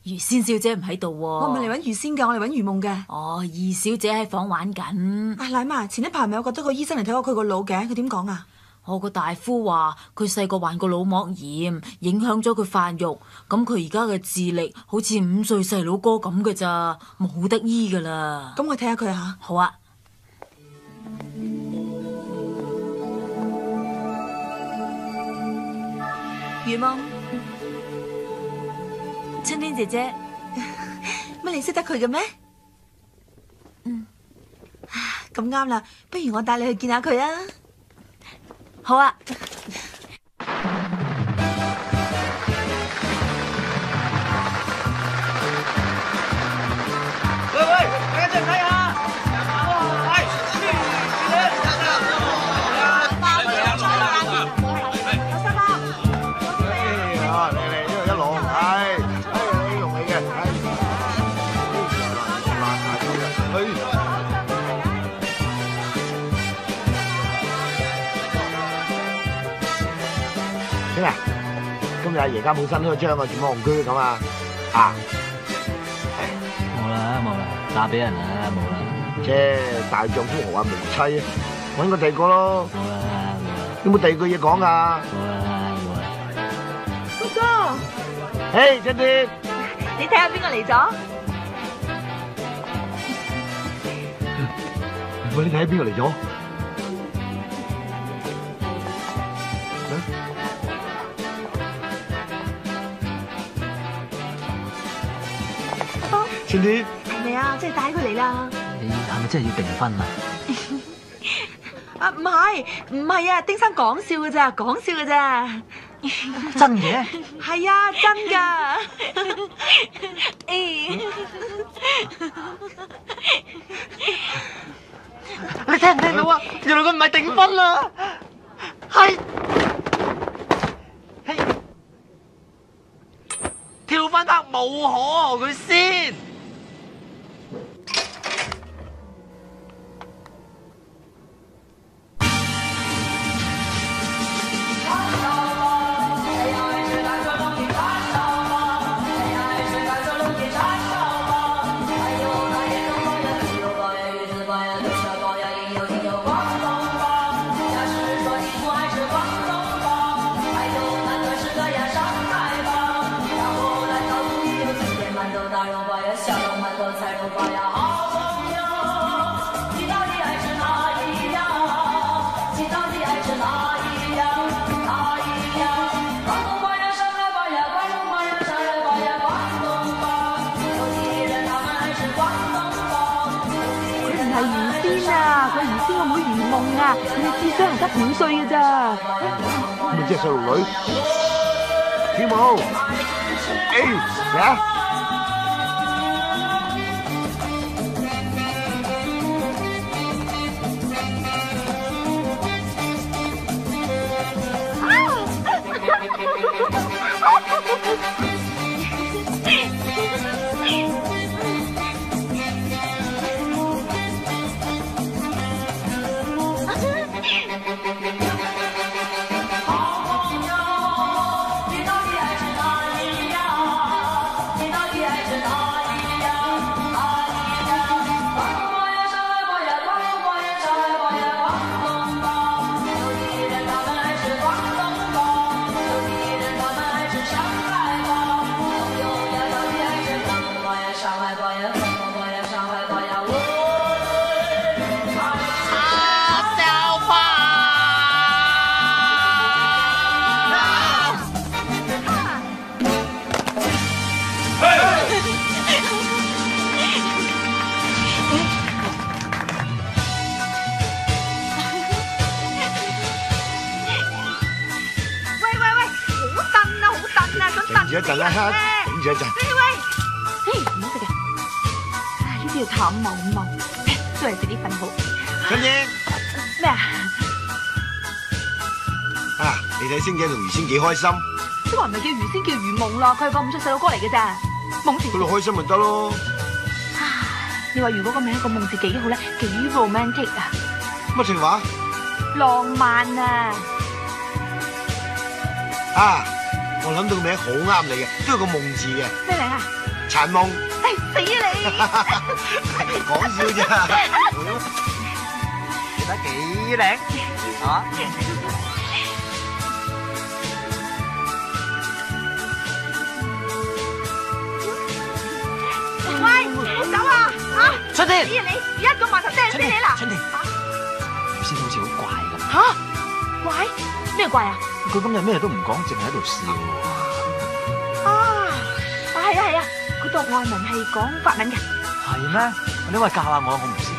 余仙小姐唔喺度喎，我唔係嚟揾余仙㗎，我嚟揾余夢嘅。哦，二小姐喺房玩緊。啊，奶媽，前一排咪有覺得個醫生嚟睇過佢個腦嘅，佢點講啊？我個大夫話佢細個患過腦膜炎，影響咗佢發育，咁佢而家嘅智力好似五歲細佬哥咁嘅咋，冇得醫噶啦。咁我睇下佢吓。好啊。雨夢，春天姐姐，乜你識得佢嘅咩？嗯，咁啱啦，不如我帶你去見下佢啊！好啊。今日阿爺家冇新開張啊，點戇居咁啊？啊？冇啦冇啦，打俾人啦冇啦。啫，大丈夫何患無妻啊？揾個第二個咯。冇啦冇啦。有冇第二句嘢講啊？冇啦冇啦。哥哥，嘿，真啲。你睇下邊個嚟咗？喂，你睇下邊個嚟咗？前啲係咪啊？即係帶佢嚟啦！你係咪真係要訂婚啊？啊，唔係唔係啊，丁生講笑嘅咋，講笑嘅咋。真嘅？係啊，真噶。你聽唔聽到啊？原來佢唔係訂婚啦，係係跳翻得冇可佢先。五歲嘅咋。咪即係細路女跳舞，誒嚟啊！你 到住一陣啦，頂住一陣。嘿，唔好食嘅。啊，呢啲要淡茂五茂，都係食啲粉好。春姐，咩啊？啊，你睇星姐同魚仙幾開心，都話唔係叫魚仙叫魚夢咯，佢係個五歲細路哥嚟嘅咋。夢字佢。度開心咪得咯。你話如果個名個夢字幾好咧，幾 romantic 啊，乜情話？浪漫啊！啊，我諗到個名好啱你嘅，都有個夢字嘅，咩名啊？殘夢。哎，死啊 講笑啫。你睇幾靚啊！你！喂，唔好走啊！啊！春天你你一個碼頭掟死你啦！春天，魚仙好似好怪咁。吓？怪？咩怪啊？佢今日咩都唔講，淨係喺度笑。啊！啊係啊係啊，佢讀外文係講法文嘅。係咩？你話教下我，我唔識。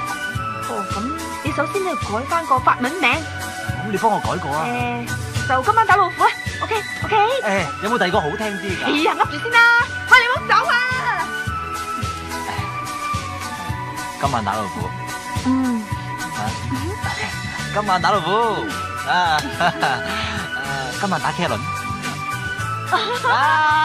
哦，咁你首先要改翻個法文名。咁你幫我改過啊？誒，就今晚打老虎啊！OK OK。誒，有冇第二個好聽啲㗎？哎呀，噏住先啦，快你唔好走啊！今晚打老虎。嗯。今晚打老虎。啊！今晚打茄輪。啊！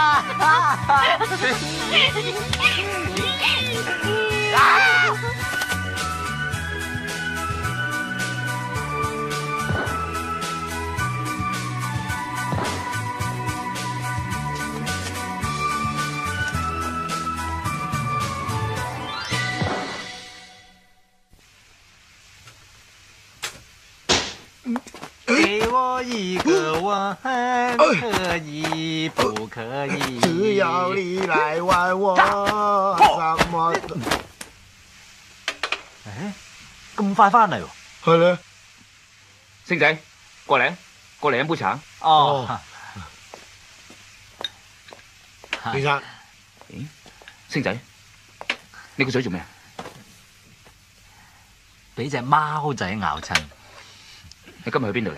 给我一个吻，可以不可以？只要你来玩我，什么都誒，咁快翻嚟喎？係咧。星仔，過嚟，過嚟飲杯茶。哦，先生，星仔，你個嘴做咩？俾只貓仔咬親。你今日去邊度嚟？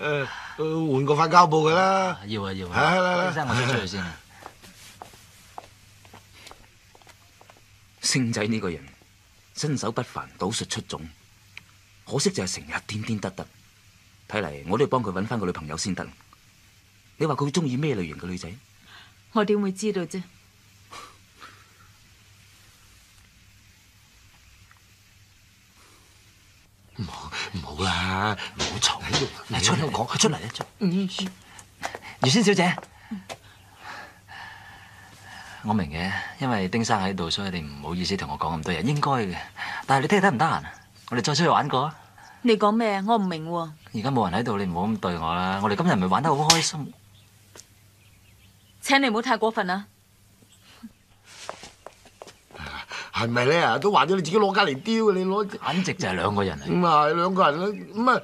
誒誒換個塊膠布佢啦。要啊要係係係係丁生我出出去先啊。星仔呢個人身手不凡，賭術出眾，可惜就係成日癲癲得得。睇嚟我都要幫佢揾翻個女朋友先得。你話佢中意咩類型嘅女仔？我點會知道啫？唔好啦，唔好嘈喺度。嚟出嚟講，出嚟啊出。嗯，魚仙小姐，我明嘅，因為丁生喺度，所以你唔好意思同我講咁多嘢，應該嘅。但係你聽日得唔得閒？我哋再出去玩過啊！你講咩？我唔明喎。而家冇人喺度，你唔好咁對我啦。我哋今日咪玩得好開心。請你唔好太過分啦。係咪咧？啊，都話咗你自己攞隔嚟丟嘅，你攞 簡直就係兩個人嚟。咁啊，兩個人啦，咁啊，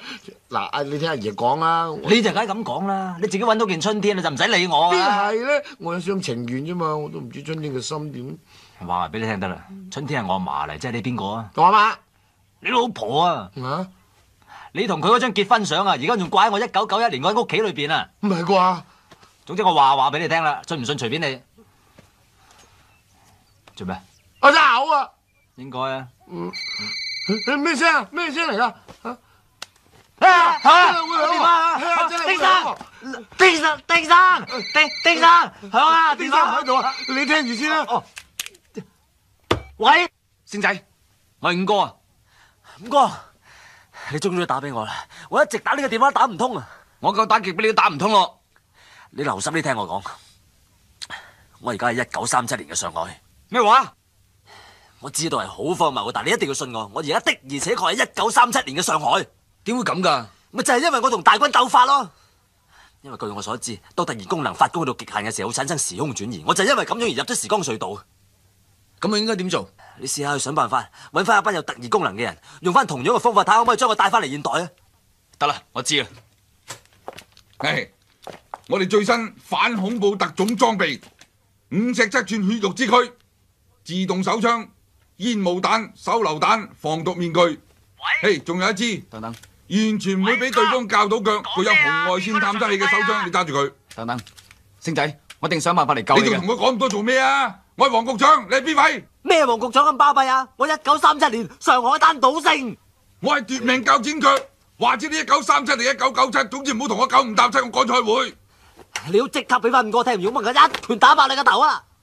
嗱，啊，你聽阿爺講啦。你就梗係咁講啦，你自己揾到件春天，你就唔使理我邊啊！係咧？我有廂情願啫嘛，我都唔知春天嘅心點。話埋俾你聽得啦，春天係我阿嫲嚟，即係你邊個啊？我阿媽，你老婆啊！啊？你同佢嗰張結婚相啊，而家仲掛喺我一九九一年嗰間屋企裏邊啊！唔係啩？總之我話話俾你聽啦，信唔信隨便你。做咩？我真係嘔啊！應該啊。嗯，咩聲啊？咩聲嚟噶？丁生丁生，丁生，丁丁生，響啊！丁生喺度啊！你聽住先啦。哦。喂，星仔，我係五哥啊。五哥，你終於打俾我啦！我一直打呢個電話打唔通啊！我夠打極俾你都打唔通咯。你留心啲聽我講，我而家係一九三七年嘅上海。咩話？我知道係好荒謬，但你一定要信我。我而家的而且確係一九三七年嘅上海。點會咁㗎？咪就係因為我同大軍鬥法咯。因為據我所知，當特異功能發功去到極限嘅時候，會產生時空轉移。我就因為咁樣而入咗時光隧道。咁我應該點做？你試下去想辦法，揾翻一班有特異功能嘅人，用翻同樣嘅方法睇下可唔可以將佢帶翻嚟現代啊！得啦，我知啦。係我哋最新反恐怖特種裝備五石七寸血肉之軀，自動手槍、煙霧彈、手榴彈、防毒面具。嘿，仲有一支，等等，完全唔會俾對方教到腳，佢有紅外線探測器嘅手槍，你揸住佢。等等，星仔，我一定想辦法嚟救你。你仲同佢講咁多做咩啊？我係黃局長，你係邊位？咩黃局長咁巴閉啊？我一九三七年上海灘賭聖，我係奪命鉸剪腳，話知你一九三七定一九九七，總之唔好同我九唔搭七，我趕賽會。你要即刻俾翻五個聽，如果唔係我一拳打爆你個頭啊！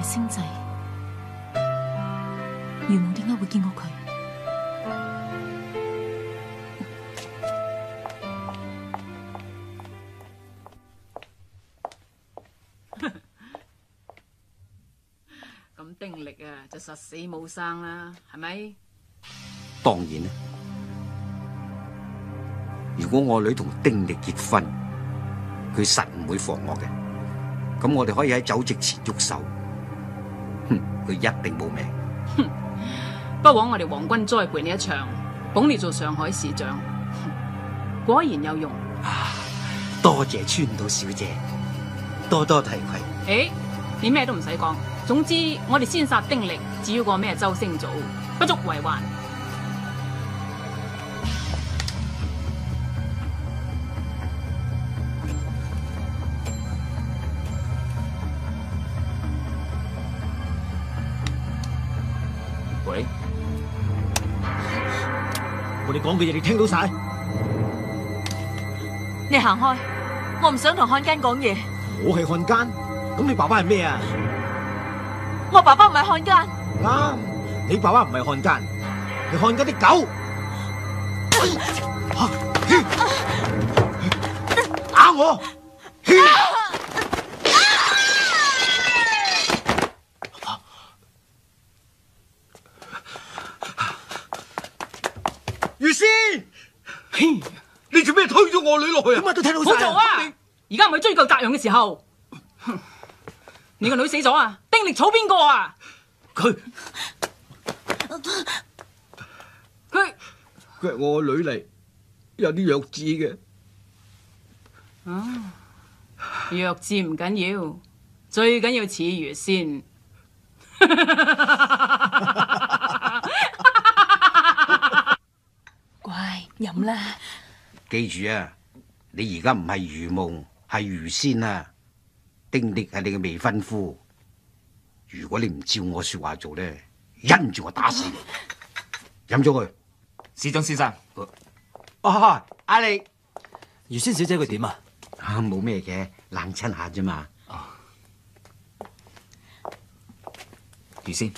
係星仔？余夢點解會見過佢？咁丁力啊，就實死冇生啦，係咪？當然啦，如果我女同丁力結婚，佢實唔會放我嘅。咁我哋可以喺酒席前喐手。哼，佢一定冇命。不枉我哋皇军栽培你一場，捧你做上海市長，果然有用。多謝川岛小姐，多多提携。诶，你咩都唔使講，總之我哋先殺丁力，只要个咩周星祖，不足為患。哋講嘅嘢你聽到晒？你行開，我唔想同漢奸講嘢。我係漢奸，咁你爸爸係咩啊？我爸爸唔係漢奸。啱，你爸爸唔係漢奸，你漢奸啲狗。打我！余師，你做咩推咗我女落去啊？乜都聽到好做啊！而家唔係追究責任嘅時候。你個女死咗啊？丁力草邊個啊？佢佢佢係我女嚟，有啲弱智嘅。啊，弱智唔緊要，最緊要似魚先。乖，飲啦。記住啊，你而家唔係魚夢，係魚仙啊！丁力係你嘅未婚夫，如果你唔照我說話做咧，因住我打死你。飲咗佢，市長先生。哦，阿力，余仙小姐佢點啊？啊，冇咩嘅，冷親下啫嘛。余仙，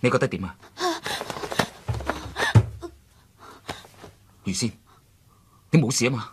你覺得點啊？余仙，你冇事啊嘛？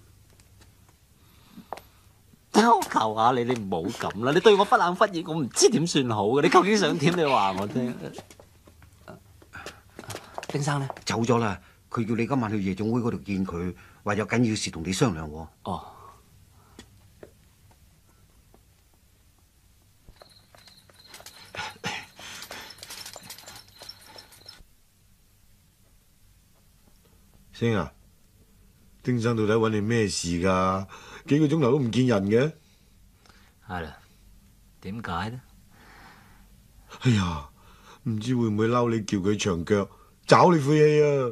求下你，你唔好咁啦！你对我忽冷忽热，我唔知点算好嘅。你究竟想点？你话我听。丁生咧走咗啦，佢叫你今晚去夜总会嗰度见佢，话有紧要事同你商量。哦。星啊，丁生到底揾你咩事噶？幾個鐘頭都唔見人嘅。係啦，點解呢？哎呀，唔知會唔會嬲你叫佢長腳，找你晦氣啊！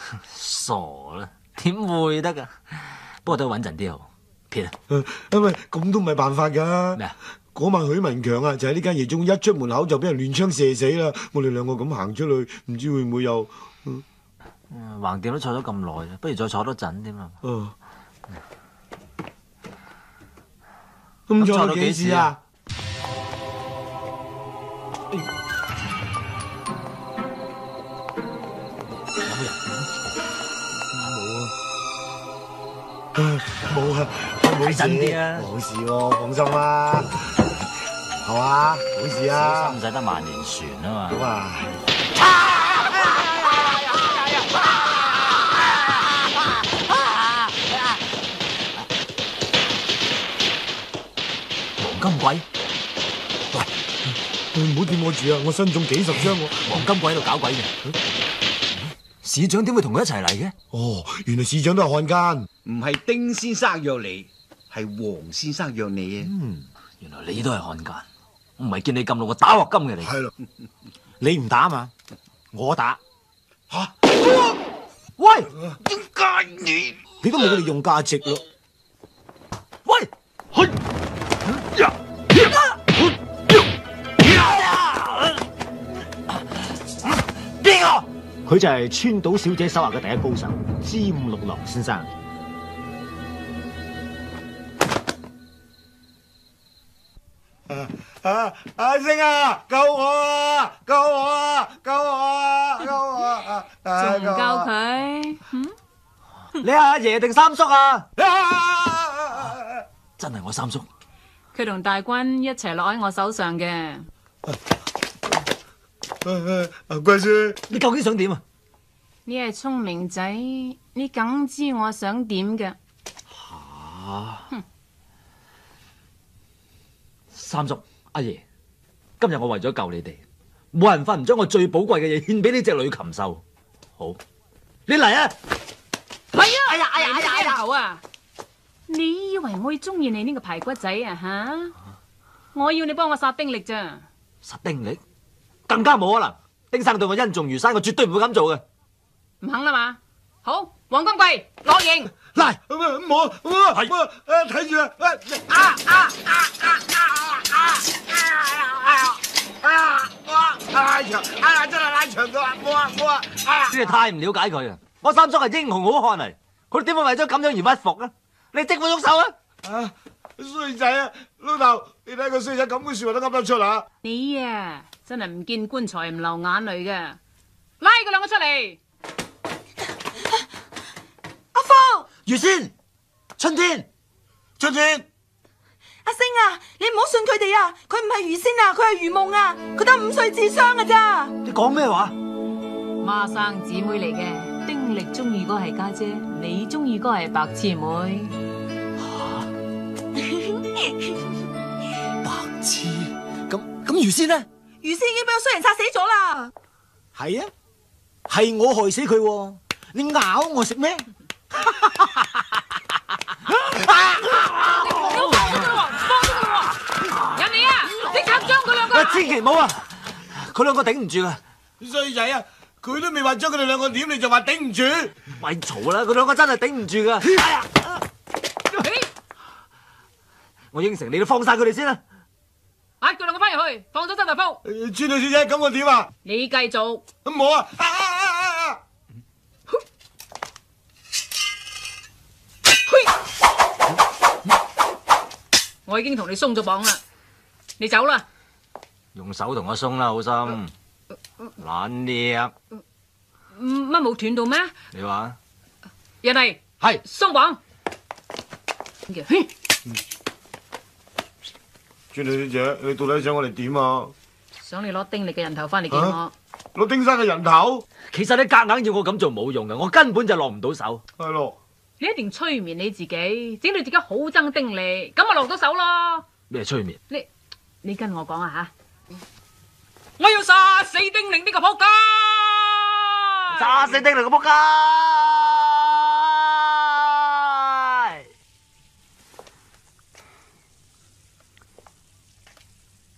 傻啦，點會得噶？不過都穩陣啲好。撇啊！因為咁都唔係辦法㗎。咩啊？嗰晚許文強啊，就喺呢間夜總會一出門口就俾人亂槍射死啦！我哋兩個咁行出去，唔知會唔會又……嗯橫掂都坐咗咁耐啦，不如再坐多陣添啊！哦，咁坐到幾時啊？冇啊，冇事啊，冇事喎，放心啦，係嘛，冇事啊，唔使得萬年船啊嘛。咁啊。金鬼，喂，唔好掂我住啊！我身中幾十槍喎。黃金鬼喺度搞鬼嘅，市長點會同佢一齊嚟嘅？哦，原來市長都係漢奸。唔係丁先生約你，係黃先生約你啊。嗯，原來你都係漢奸，唔係見你咁老我打鑊金嘅你。系咯，你唔打嘛？我打。吓？喂，點解你？你都冇佢哋用價值咯。喂，去。佢就係川島小姐手下嘅第一高手，詹六郎先生。啊！阿星啊，救我啊！救我啊！救我啊！救我啊！仲唔救佢？嗯？你係阿爺定三叔啊？真係我三叔。佢同大軍一齊落喺我手上嘅。阿貴孫，你究竟想點啊？你係聰明仔，你梗知我想點嘅。吓！三叔，阿爺，今日我為咗救你哋，冇人份唔將我最寶貴嘅嘢獻俾呢隻女禽獸。好，你嚟啊！係啊！哎呀哎呀哎呀哎呀！頭啊！你以為我會中意你呢個排骨仔啊？吓！我要你幫我殺丁力咋？殺丁力？更加冇可能！丁生對我恩重如山，我絕對唔會咁做嘅。唔肯啦嘛？好，黃金貴攞型嚟，唔好唔好，係睇住啊！啊啊啊啊拉長，哎呀，真係拉長咗啊！冇啊冇啊！哎呀，真係太唔了解佢啊！我三叔係英雄好漢嚟，佢點會為咗咁樣而屈服啊？你即管喐手啊！啊，衰仔啊，老豆，你睇個衰仔咁嘅說話都噏得出啊！你啊，真係唔見棺材唔流眼淚嘅，拉佢兩個出嚟！阿芳，如仙，春天，春天。阿星啊，你唔好信佢哋啊！佢唔係如仙啊，佢係如夢啊！佢得五歲智商噶咋？你講咩話？孖生姊妹嚟嘅，丁力中意嗰係家姐，你中意嗰係白痴妹。白痴？咁咁鱼仙呢？鱼仙已經俾個衰人殺死咗啦！係啊，係我害死佢，你咬我食咩？人哋啊，即刻將佢兩個，千祈唔好啊！佢兩個頂唔住啊！衰仔啊，佢都未話將佢哋兩個點，你就話頂唔住？咪嘈啦！佢兩個真係頂唔住噶。哎呀我應承你，都放晒佢哋先啦。壓佢兩個翻入去，放咗周大福。川島小姐，咁我點啊？你繼續。咁冇啊！啊啊啊啊！我已經同你鬆咗綁啦，你走啦。用手同我鬆啦，好心。懶叻。乜冇斷到咩？你話？人哋係鬆綁。川島小姐，你到底想我哋點啊？想你攞丁力嘅人頭翻嚟見我。攞丁生嘅人頭？其實你夾硬要我咁做冇用嘅，我根本就落唔到手。係咯。你一定催眠你自己，整到自己好憎丁力，咁咪落到手咯。咩催眠？你你跟我講啊吓！我要殺死丁力呢個仆街！殺死丁力個仆街！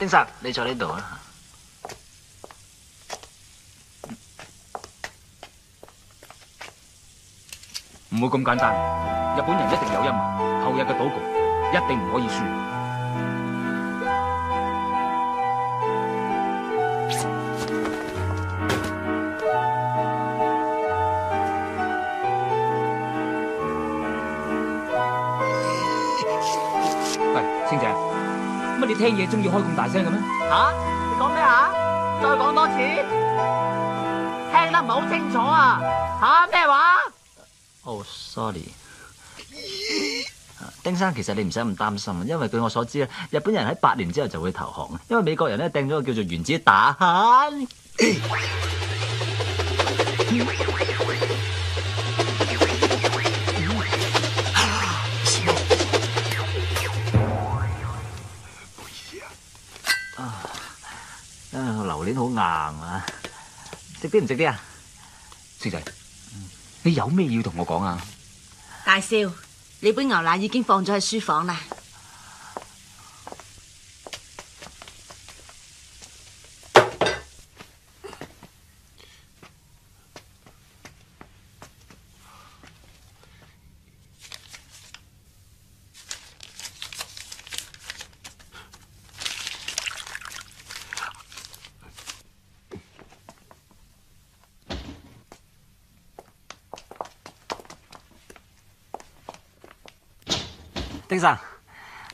啊丁生，你坐呢度啊。唔會咁簡單，日本人一定有陰謀，後日嘅賭局一定唔可以輸。聽嘢中意開咁大聲嘅咩？吓？你講咩啊？再講多次，聽得唔係好清楚啊！吓咩話？哦，sorry。丁生，其實你唔使咁擔心，因為據我所知咧，日本人喺八年之後就會投降，因為美國人咧掟咗個叫做原子彈。好硬啊！食啲唔食啲啊？星仔，你有咩要同我讲啊？大少，你杯牛奶已经放咗喺书房啦。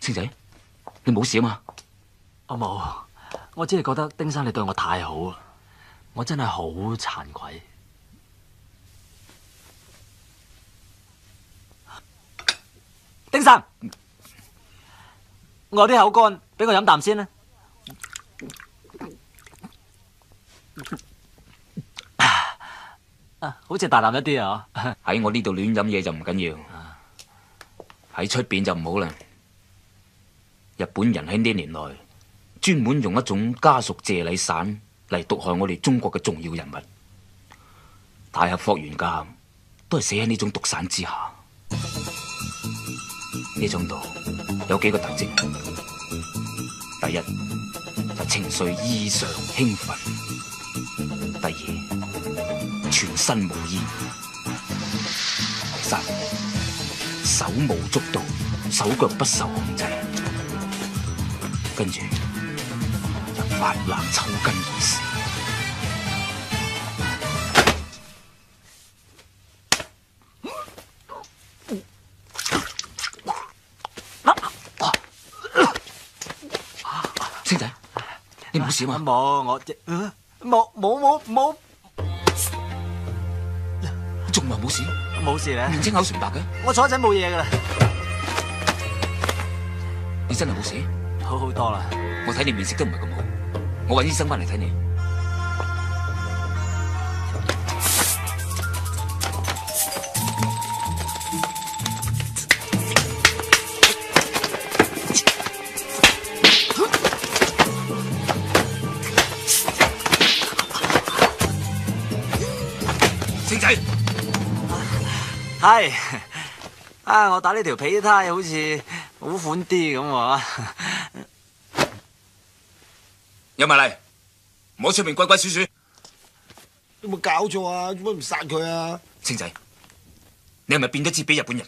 星仔，你冇事啊嘛？我冇，我只係覺得丁生你對我太好啦，我真係好慚愧。丁生，我啲口乾，俾我飲啖先啦。啊，好似大啖一啲啊！喺我呢度亂飲嘢就唔緊要，喺出邊就唔好啦。日本人喺呢年內專門用一種家屬借禮散嚟毒害我哋中國嘅重要人物，大俠霍元甲都係死喺呢種毒散之下。呢種毒有幾個特徵，第一就情緒異常興奮，第二全身無衣，第三手舞足蹈，手腳不受控制。跟住就發冷抽筋而死。星仔，你冇事嘛？冇，我冇冇冇冇，仲话冇事？冇事咧，面青口唇白嘅。我坐一阵冇嘢噶啦。你真系冇事？好好多啦。我睇你面色都唔係咁好，我揾醫生翻嚟睇你。星仔，係啊！我打呢條皮呔好似好款啲咁啊！有埋嚟，唔好出面鬼鬼祟祟。有冇搞錯啊？做乜唔殺佢啊？星仔，你係咪變咗節俾日本人？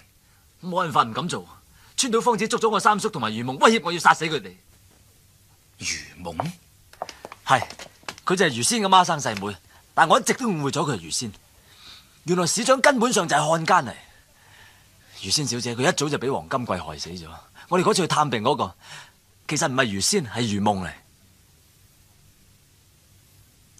冇辦法唔敢做。川島芳子捉咗我三叔同埋余夢，威脅我要殺死佢哋。余夢係，佢就係余仙嘅孖生細妹，但我一直都誤會咗佢係余仙。原來市長根本上就係漢奸嚟。余仙小姐佢一早就俾黃金貴害死咗。我哋嗰次去探病嗰、個，其實唔係余仙，係余夢嚟。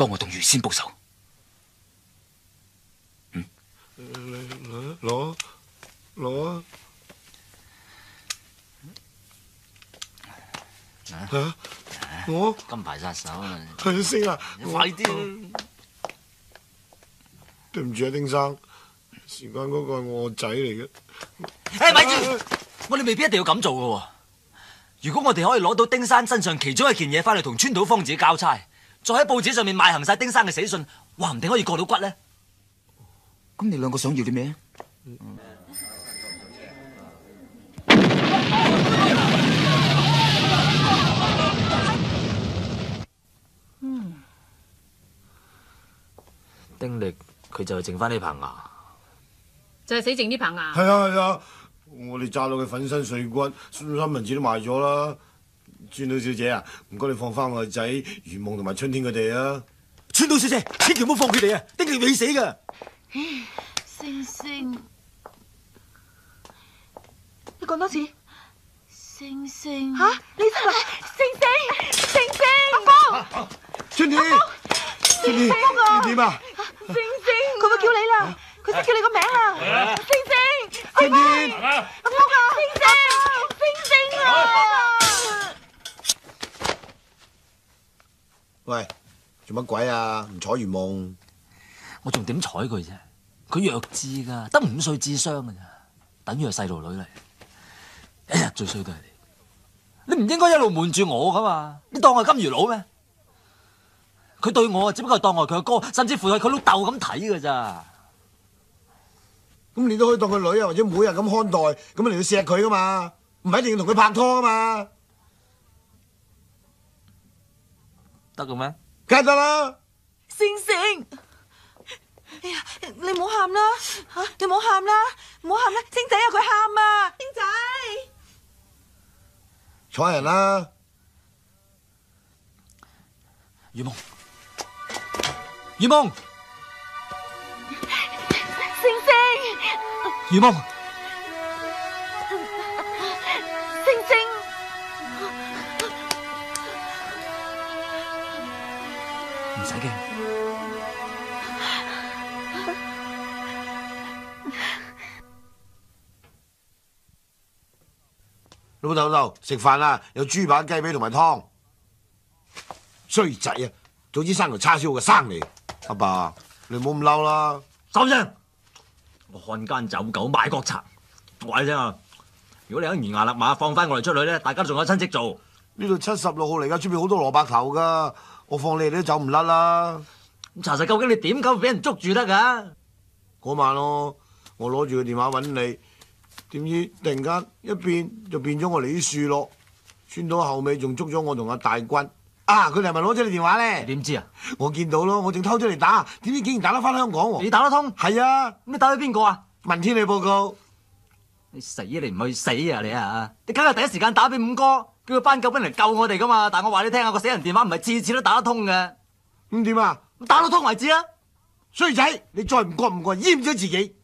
幫我同余仙報仇。攞攞啊！嚇我金牌殺手啊！係星啊！快啲！對唔住啊，丁生，時間嗰個係我仔嚟嘅。誒，咪住！我哋未必一定要咁做嘅喎。如果我哋可以攞到丁山身上其中一件嘢翻嚟同川島芳子交差，再喺報紙上面賣行晒丁生嘅死訊，話唔定可以過到骨呢。咁你兩個想要啲咩？嗯，丁力佢就係剩翻呢棚牙，就係死剩呢棚牙。係啊係啊，我哋炸到佢粉身碎骨，三文治都賣咗啦。川島小姐啊，唔該你放翻我個仔如夢同埋春天佢哋啊。川島小姐，千祈唔好放佢哋啊！丁力未死噶。星星，你講多次。星星，吓，你真係星星，星星，阿峰，春天，春天，阿峰啊？星星，佢會叫你啦，佢識叫你個名啦，星星，阿春天，阿峰啊，星星，星星啊！喂，做乜鬼啊？唔睬圓夢？我仲點睬佢啫？佢弱智噶，得五歲智商噶咋，等於係細路女嚟。一日最衰都係你，你唔應該一路瞞住我噶嘛？你當我係金魚佬咩？佢對我只不過係當我係佢阿哥，甚至乎係佢老豆咁睇噶咋。咁你都可以當佢女啊，或者妹啊咁看待，咁你要錫佢噶嘛？唔係一定要同佢拍拖噶嘛？得嘅咩？梗係得啦。星星，哎呀，你唔好喊啦，吓，你唔好喊啦，唔好喊啦，星仔啊，佢喊啊，星仔。坐人啦，余夢，余夢，星星，余夢，使驚。老豆老豆食飯啦，有豬扒雞髀同埋湯。衰仔啊，早知生條叉燒嘅生嚟。阿爸，你唔好咁嬲啦。收聲！我漢奸走狗賣國賊，我話你聽啊！如果你喺懸崖勒馬放翻我哋出去咧，大家仲有親戚做。呢度七十六號嚟噶，出邊好多蘿蔔頭噶，我放你哋都走唔甩啦。咁查實究竟你點解會俾人捉住得㗎？嗰晚咯，我攞住個電話揾你，點知突然間一變就變咗我哋啲樹落，穿到後尾仲捉咗我同阿大軍。啊！佢哋係咪攞咗你電話咧？點知啊？我見到咯，我正偷咗嚟打，點知竟然打得翻香港喎！你打得通？係啊！咁你打俾邊個啊？问天你報告。你死啊！你唔去死啊你啊！你梗係第一時間打俾五哥，叫佢班救兵嚟救我哋噶嘛？但我話你聽下，個死人電話唔係次次都打得通嘅。咁點啊？打到通為止啊！衰仔，你再唔覺唔覺，閹咗自己。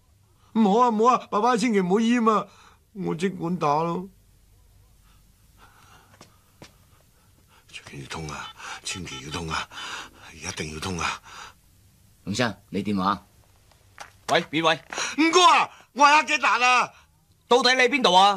唔好啊唔好啊，爸爸千祈唔好閹啊！我即管打咯。最緊要通啊！千祈要通啊！一定要通啊！永生，你電話？喂，邊位？五哥啊，我係阿基達啊！到底你喺邊度啊？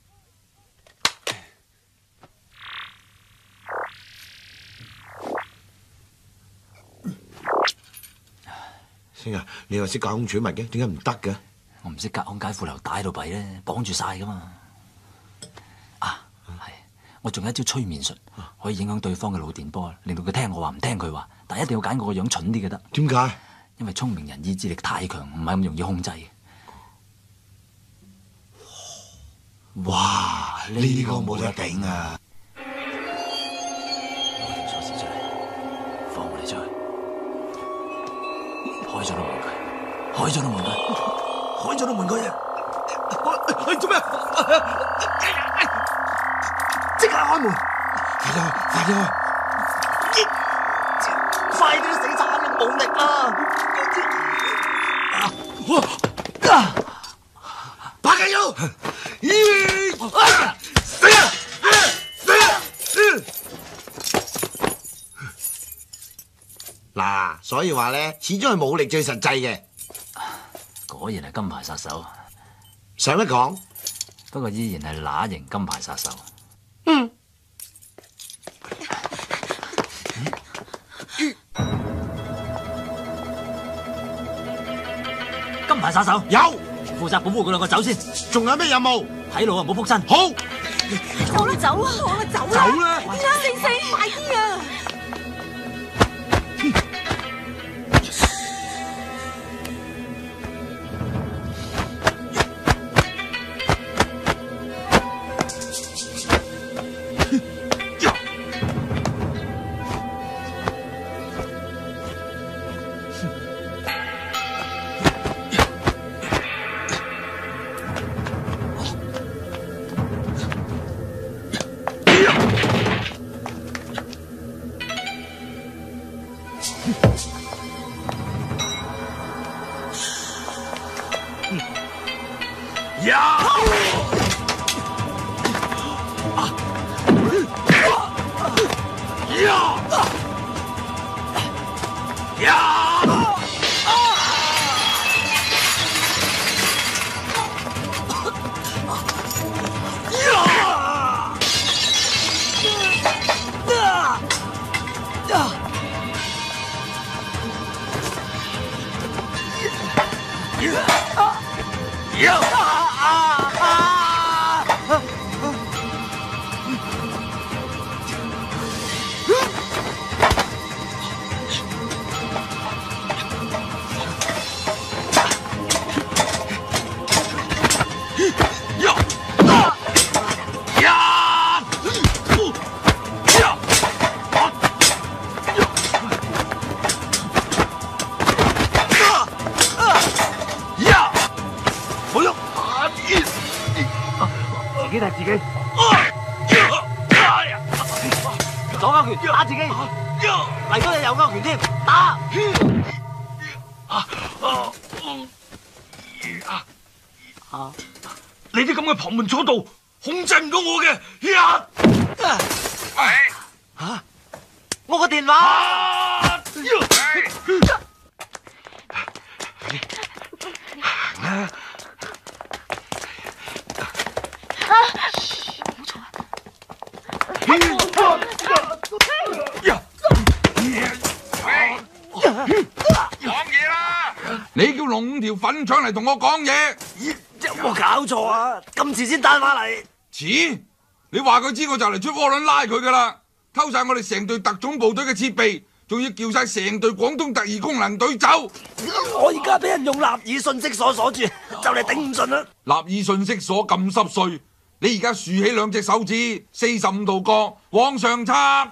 星啊，你又識隔空取物嘅，點解唔得嘅？我唔識隔空解褲流帶喺度弊咧，綁住晒噶嘛。啊，係，我仲有一招催眠術，可以影響對方嘅腦電波，令到佢聽我話唔聽佢話，但一定要揀我個樣蠢啲嘅得。點解？因為聰明人意志力太強，唔係咁容易控制。哇！呢個冇得頂啊！开咗道門佢，开咗道門佢，开咗道門佢啊！你做咩？即刻开门！快啲開，快啲開！快啲死賊啦！冇力啦！啊！白雞友，咦！所以話咧，始終係武力最實際嘅。果然係金牌殺手，上得講，不過依然係乸型金牌殺手。嗯。金牌殺手有，負責保護佢兩個走先。仲有咩任務？睇路啊，唔好仆親。好。好啦，走啊，好啦，走啦，走啦四四，快啲你啲咁嘅旁門左道控制唔到我嘅，呀！吓！我個電話。你叫龍五條粉腸嚟同我講嘢，有冇搞錯啊？今次先打翻嚟。遲？你話佢知我就嚟出窩輪拉佢噶啦，偷晒我哋成隊特種部隊嘅設備，仲要叫晒成隊廣東特異功能隊走。我而家俾人用立耳信息鎖鎖住，就嚟頂唔順啦。立耳信息鎖咁濕碎，你而家竖起兩隻手指，四十五度角往上插，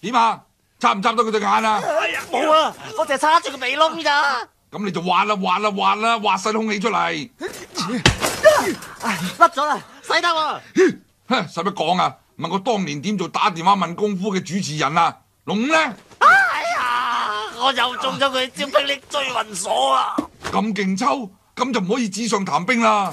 點啊？插唔插到佢對眼啊？冇啊，我淨係插住個鼻窿咋。咁你就挖啦挖啦挖啦，挖晒空氣出嚟。甩咗啦，使得喎。哼，使乜講啊？問我當年點做打電話問功夫嘅主持人啊？龍五呢？哎呀，我又中咗佢招霹靂追魂鎖啊！咁勁抽，咁就唔可以纸上談兵啦。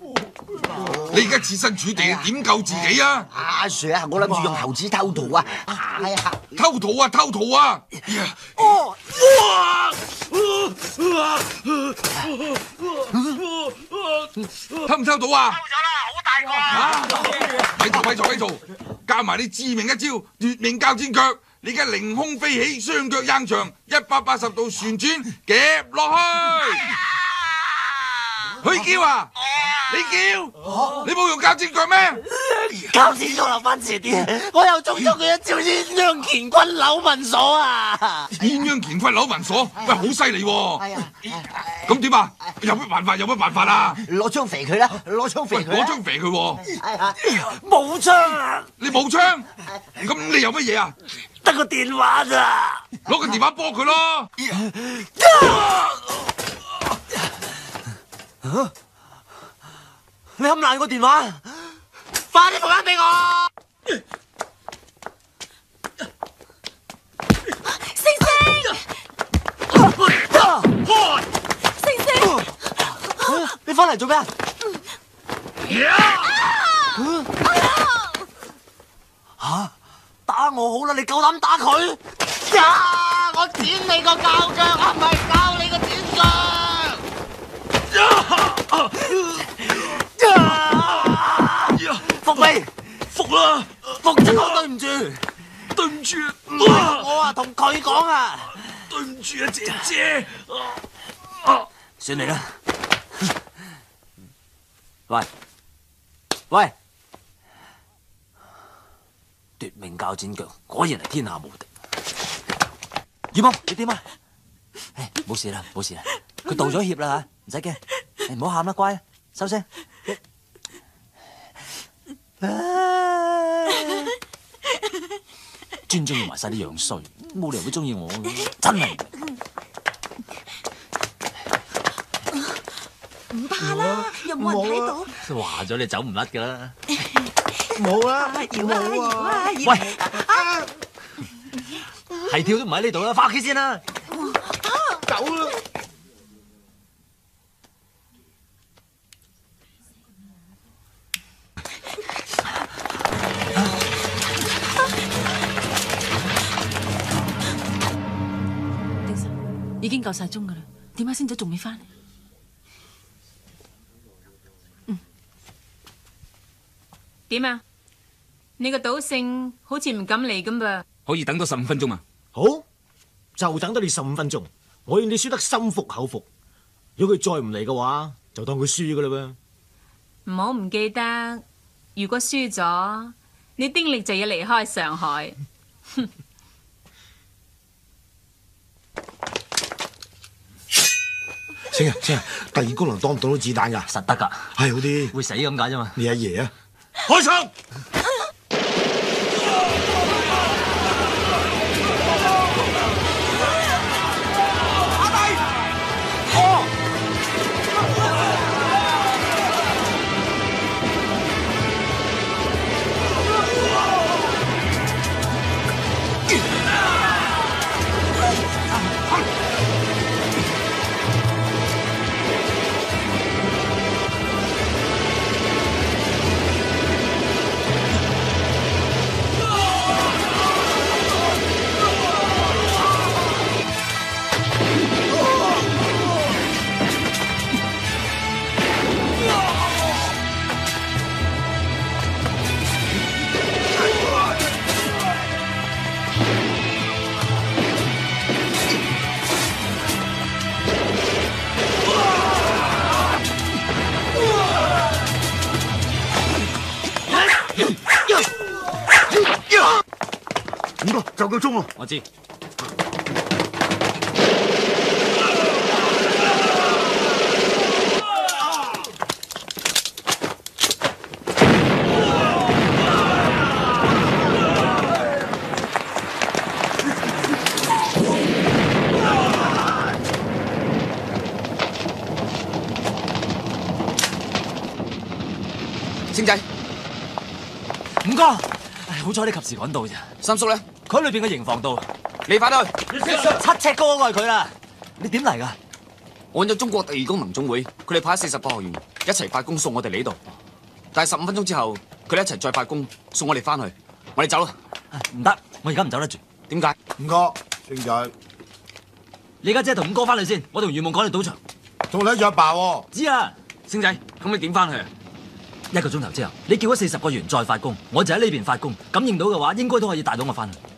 你而家設身處地，點救自己啊？阿 Sir 啊，我諗住用猴子偷桃啊！偷桃啊，偷桃啊！哦，偷唔偷到啊？偷咗啦，好大個啊！咪做咪嘈咪嘈，教埋你致命一招奪命鉸剪腳，你而家凌空飛起，雙腳硬長，一百八十度旋轉夾落去。佢叫啊！你叫，你冇用鉸剪腳咩？鉸剪腳留翻遲啲，我又中咗佢一招鴛鴦乾坤扭紋鎖啊！鴛鴦乾坤扭紋鎖，喂，好犀利喎！咁點啊？有乜辦法？有乜辦法啊？攞槍肥佢啦！攞槍肥，佢！攞槍肥佢喎！冇槍啊！你冇槍，咁你有乜嘢啊？得個電話咋？攞個電話幫佢咯！你冚爛個電話，快啲復翻俾我！星星，星星，你翻嚟做咩啊？吓！打我好啦，你夠膽打佢？呀！我剪你個教腳啊，唔係教你個剪腳。服未？服啦！服就講對唔住，對唔住，我啊同佢講啊，對唔住啊，姐姐。算你啦。喂喂，奪命鉸剪腳，果然係天下無敵。葉夢，你點啊？唉，冇事啦，冇事啦，佢道咗歉啦吓，唔使驚，你 唔好喊啦，乖，收聲。專中意埋晒啲樣衰，冇理由會中意我嘅，真係。唔怕啦，又冇人睇到。話咗你走唔甩噶啦。冇啊！搖啊搖啊搖！喂，係跳都唔喺呢度啦，翻屋企先啦。走啦！夠晒鐘噶啦，點解先仔仲未翻？點啊？你個賭聖好似唔敢嚟咁噃。可以等多十五分鐘嘛？好，就等多你十五分鐘。我要你輸得心服口服。如果佢再唔嚟嘅話，就當佢輸噶啦噃。唔好唔記得，如果輸咗，你丁力就要離開上海。星啊星啊，第二功能擋唔擋到子弹噶，实得噶，系好啲。会死咁解啫嘛。你阿爷啊！開槍！就夠鐘咯。我知。星仔，五哥，唉好彩你及時趕到咋。三叔咧，佢喺裏邊嘅營房度。你快啲去。七尺高嗰個係佢啦。你點嚟㗎？按咗中國特異功能總會，佢哋派四十個學員一齊發工送我哋嚟呢度。但係十五分鐘之後，佢哋一齊再發工，送我哋翻去。我哋走啦。唔得，我而家唔走得住。點解？五哥，星仔，你而家即係同五哥翻去先，我同余夢趕去賭場。仲睇住阿爸喎。知啊，星仔，咁你點翻去啊？一個鐘頭之後，你叫咗四十個員再發工，我就喺呢邊發工。感應到嘅話，應該都可以帶到我翻去。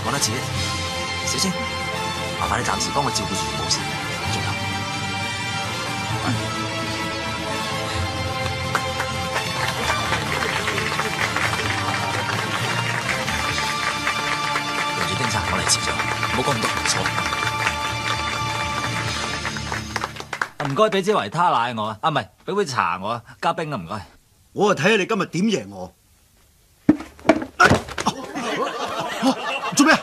唔好再講多次，小青，麻煩你暫時幫我照顧住余母先，仲有。對住丁生，我嚟迟咗，唔好講咁多，坐。唔該，俾支維他奶我啊，啊唔係，俾杯茶我啊，加冰啊，唔該。我啊睇下你今日點贏我。做咩？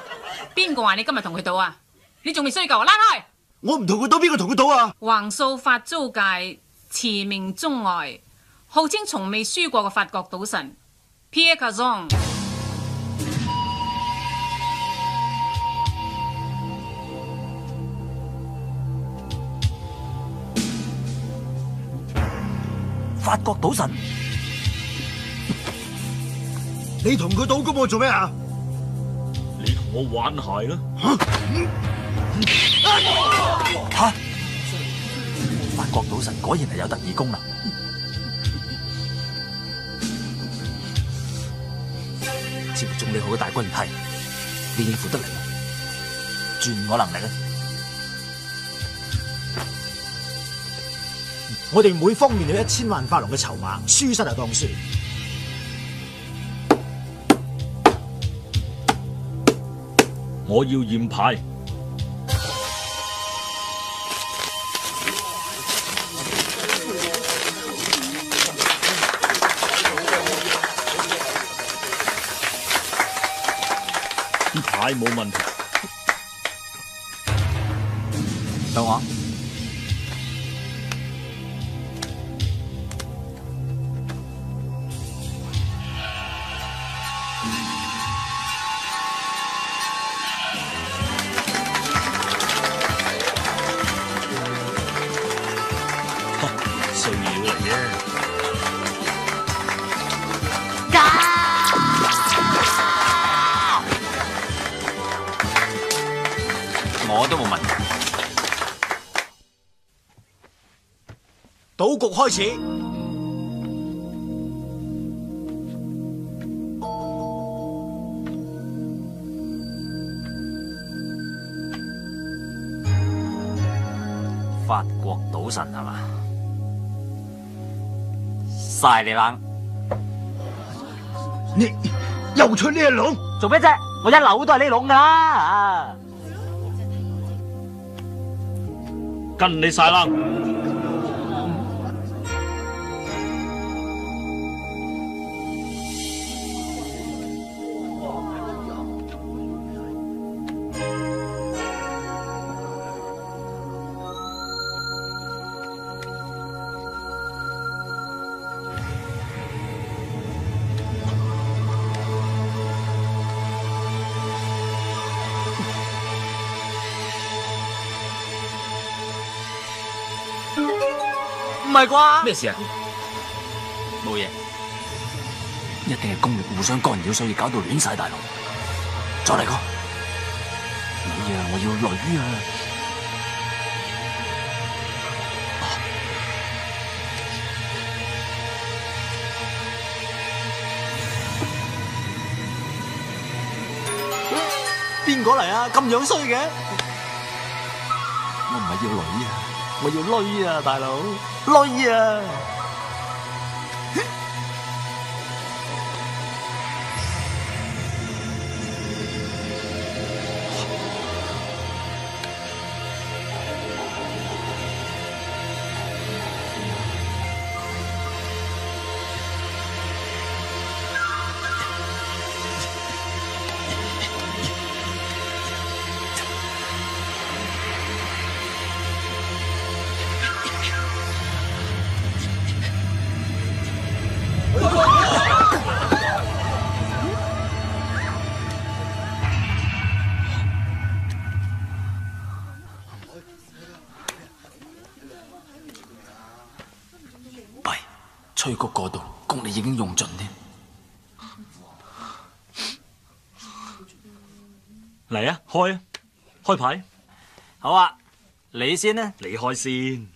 邊個話你今日同佢賭啊？你仲未衰夠啊？拉開！我唔同佢賭，邊個同佢賭啊？橫掃法租界，馳名中外，號稱從未輸過嘅法國賭神 Pierre Cazon。法國賭神，你同佢賭咁我做咩啊？我玩鞋啦！吓！法國賭神果然係有特異功能。接中你好嘅大軍批，你應付得嚟嗎？轉我能力啊！我哋每方面有一千萬法郎嘅籌碼，輸失就當輸。我要驗牌。啲牌冇問題。等我。晒你冷！你又出呢一籠？做咩啫？我一楼都係呢籠噶啦！跟你晒冷。唔係啩？咩事啊？冇嘢，一定係功力互相干擾，所以搞到亂晒大龍。再嚟個，女啊！我要女啊！邊個嚟啊？咁樣衰嘅？我唔係要女啊，我要累啊，大佬，累啊！開啊，開牌。好啊，你先呢？你開先。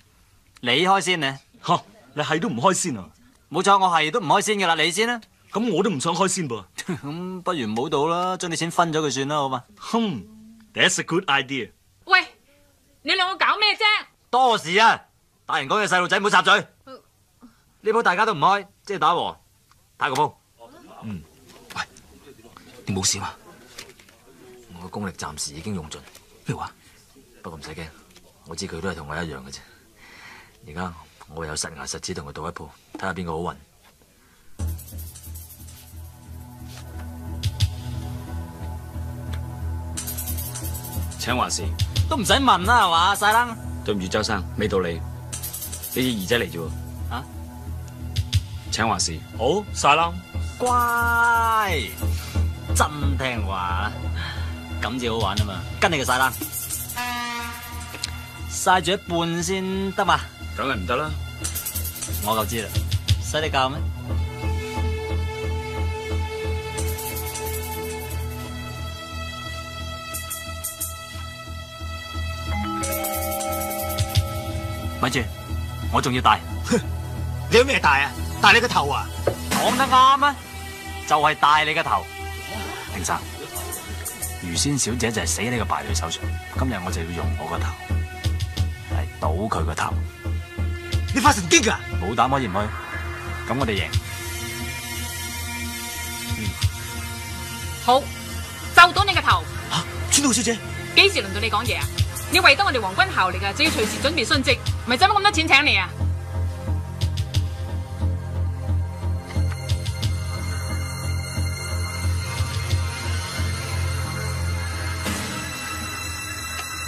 你開先呢？吓，你係都唔開先啊？冇錯，我係都唔開先噶啦，你先啦。咁我都唔想開先噃。咁不如唔好賭啦，將啲錢分咗佢算啦，好嘛？哼，That's a good idea。喂，你兩個搞咩啫？多事啊！大人講嘅細路仔唔好插嘴。呢鋪大家都唔開，即係打和，打個鋪。嗯，喂，你冇事嘛？我嘅功力暫時已經用盡。咩話？不過唔使驚，我知佢都係同我一樣嘅啫。而家我有實牙實齒同佢賭一鋪，睇下邊個好運。請話事。都唔使問啦，係嘛，細冷。對唔住，周生，未到你，呢啲兒仔嚟啫喎。啊？請話事。好，晒啦。乖，真聽話，咁至好玩啊嘛！跟你嘅晒冷，晒住一半先得嘛？梗係唔得啦。我就知啦，使你教咩？咪住，我仲要戴。你有咩戴啊？戴你個頭啊？講得啱啊，就係戴你個頭。丁生，魚仙小姐就係死喺呢個敗類手上，今日我就要用我個頭嚟倒佢個頭。你發神經啊！冇膽可以唔去？咁我哋贏。好，就到你個頭。吓，川島小姐，幾時輪到你講嘢啊？你為得我哋皇軍效力啊，就要隨時準備殉職，咪使乜咁多錢請你啊？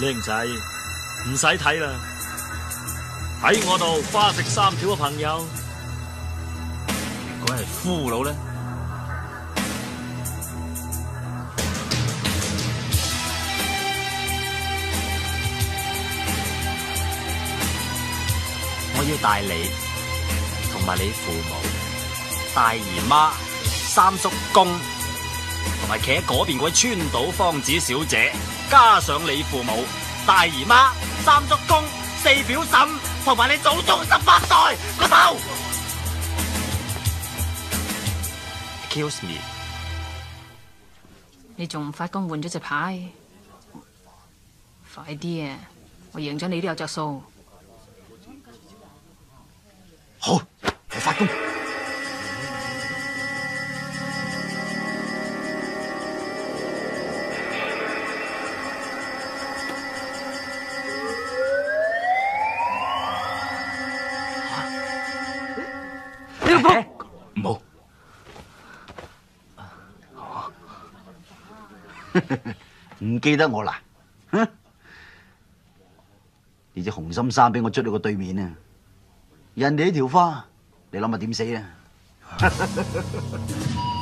靓仔，唔使睇啦，喺我度花食三條嘅朋友，如果係俘虜咧？我要帶你同埋你父母、大姨媽、三叔公，同埋企喺嗰邊嗰位川島芳子小姐，加上你父母、大姨媽、三叔公、四表嬸，同埋你祖宗十八代個頭。Excuse me，你仲唔發工換咗隻牌？快啲啊！我贏咗你都有着數。好，我發功。記得我啦？哼！你隻紅心衫俾我捽到個對面啊！人哋呢條花，你諗下點死啊？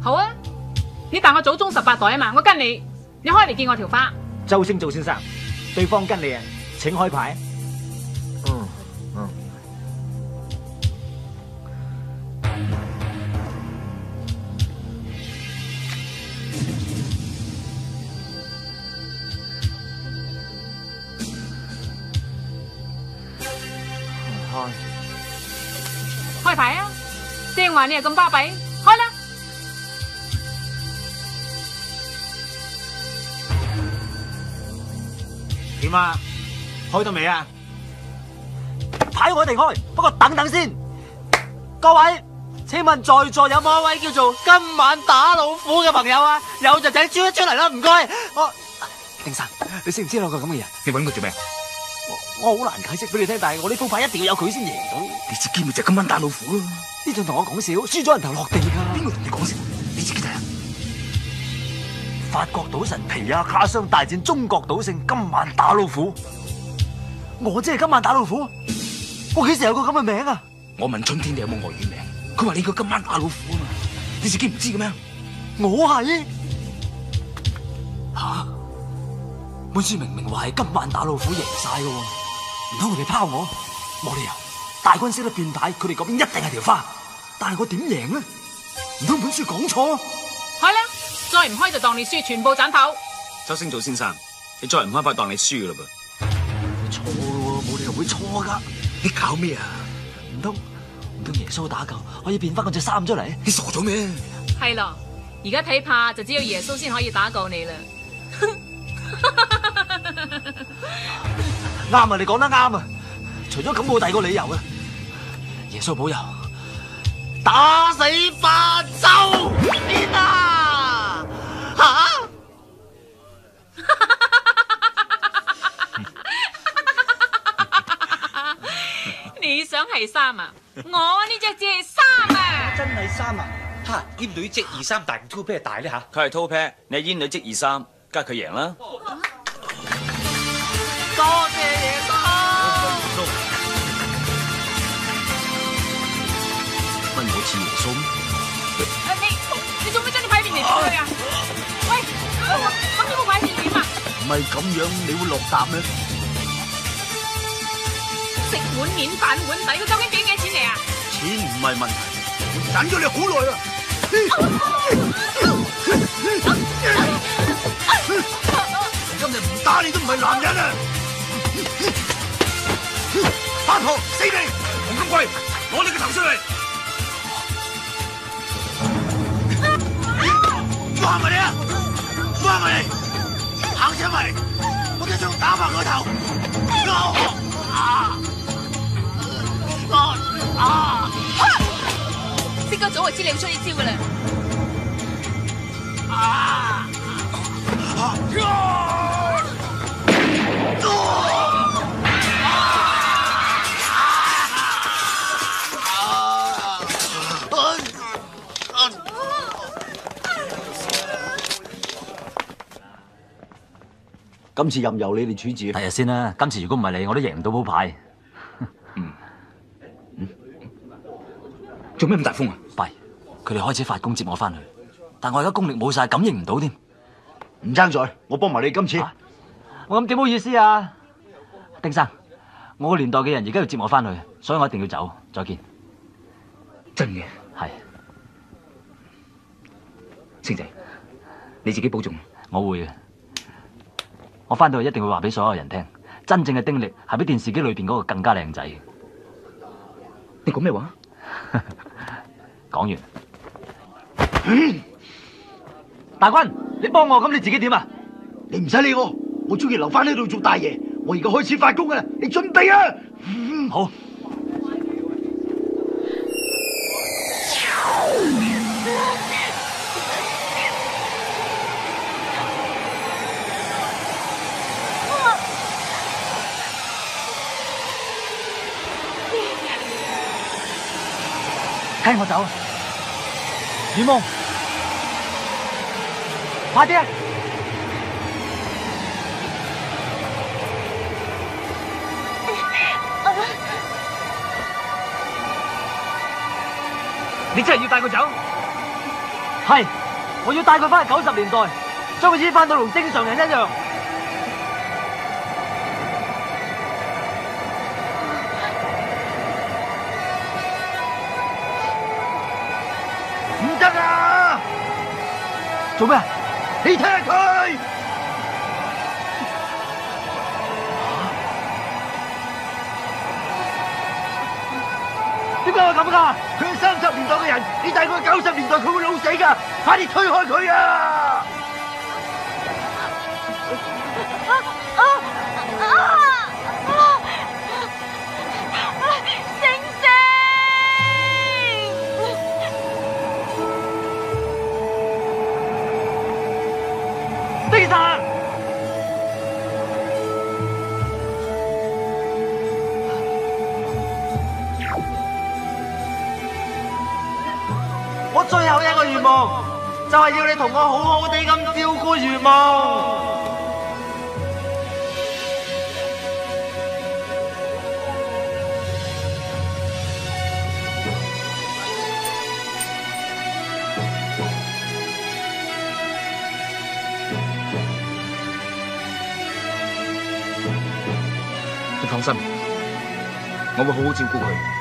好啊，你大我祖宗十八代啊嘛，我跟你，你開嚟見我條花。周星做先生，對方跟你啊，請開牌。你又咁巴閉，開啦！點啊？開到未啊？睇我哋開，不過等等先。各位，請問在座有冇一位叫做今晚打老虎嘅朋友啊？有就請招一出嚟啦，唔該。我丁生，你識唔知有個咁嘅人？你揾佢做咩？我我好難解釋俾你聽，但係我呢副牌一定要有佢先贏到。你自己咪就今晚打老虎咯。呢仲同我講笑，輸咗人頭落地㗎。邊個同你講笑？你自己睇下。法國賭神皮亞卡商大戰中國賭聖今晚打老虎。我即係今晚打老虎。我幾時有個咁嘅名啊？我問春天你有冇外語名，佢話你叫今晚打老虎啊嘛。你自己唔知嘅咩？我係吓，本書明明話係今晚打老虎贏晒嘅喎，唔通佢哋拋我？冇理由，大軍識得變牌，佢哋嗰邊一定係條花。但係我點贏呢？唔通本書講錯？開啦，再唔開就當你輸，全部斬頭。周星祖先生，你再唔開快當你輸噶啦錯喎，冇理由會錯噶。你搞咩啊？唔通唔通耶穌打救可以變翻嗰隻衫出嚟？你傻咗咩？係咯，而家睇怕就只有耶穌先可以打救你啦。啱啊！你講得啱啊！除咗咁冇第二個理由啊！耶穌保佑，打死八周天啊！吓！你想係三啊？我呢只只係三啊！真係三啊！哈！煙女积二三大，two pair 大咧吓。佢係 two pair，你係煙女积二三，梗係佢贏啦。多謝耶穌。乜我似耶穌咩？你。你做咩將啲牌變嚟變去啊？喂，咁呢個牌係點啊？唔系咁样，你会落答咩？食碗面饭碗底，佢究竟俾幾錢你啊？钱唔系问题，我忍咗你好耐啦。今日唔打你。都唔系男人啊！八婆死你！洪金贵，攞你個頭出嚟！放埋你啊！放埋你！行出嚟！我哋想打爆佢個頭！啊！啊！啊！識得早就知你會出呢招噶啦！啊！啊！今次任由你哋處置。第日先啦，今次如果唔係你，我都贏唔到鋪牌。嗯做咩咁大風啊？弊，佢哋開始發功接我翻去，但我而家功力冇晒，感應唔到添。唔爭在，我幫埋你今次。我咁點好意思啊，丁生，我個年代嘅人而家要接我翻去，所以我一定要走。再見。真嘅係，星仔，你自己保重。我會嘅。我翻到去一定會話俾所有人聽，真正嘅丁力係比電視機裏邊嗰個更加靚仔。你講咩話？講完。大軍，你幫我，咁你自己點啊？你唔使理我，我中意留翻呢度做大爺。我而家開始發功噶啦，你準備啊！好。跟我走，雨夢，快啲啊！你真係要帶佢走？係，我要帶佢翻去九十年代，將佢醫翻到同正常人一樣。做咩？你踢下佢，點解會咁噶？佢係三十年代嘅人，你帶佢去九十年代，佢會老死噶！快啲推開佢啊！最後一個願望就係要你同我好好地咁照顧如夢。你放心，我會好好照顧佢。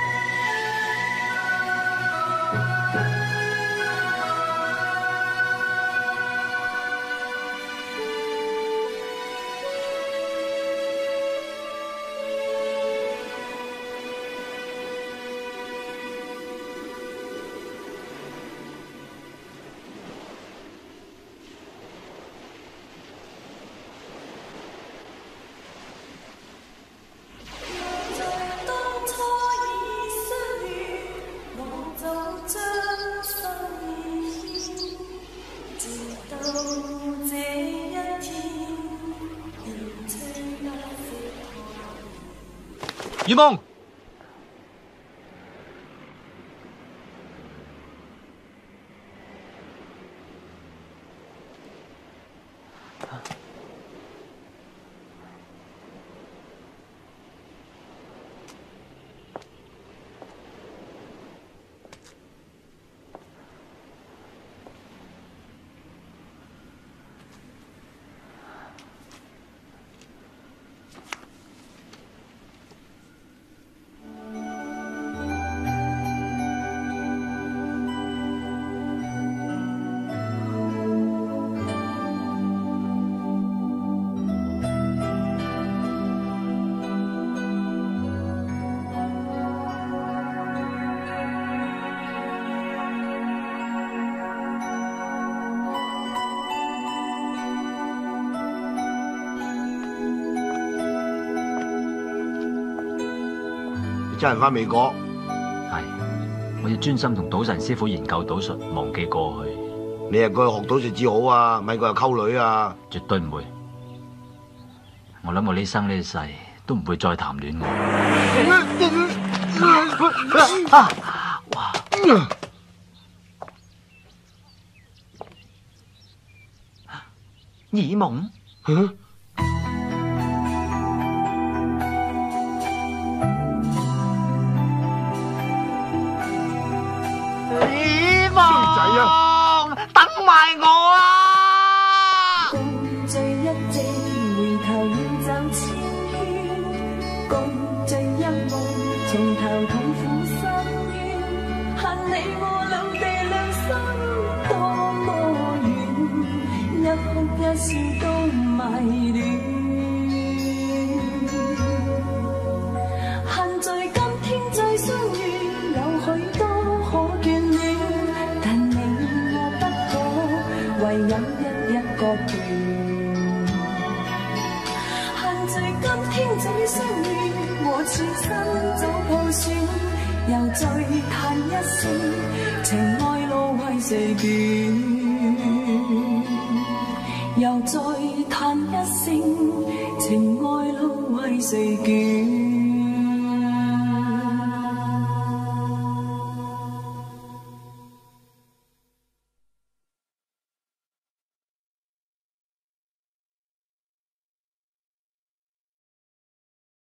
真人翻美國？係，我要專心同賭神師傅研究賭術，忘記過去。你係過去學賭術至好啊，咪過去溝女啊！絕對唔會。我諗我呢生呢世都唔會再談戀愛。啊哇！耳夢？情爱路为谁决？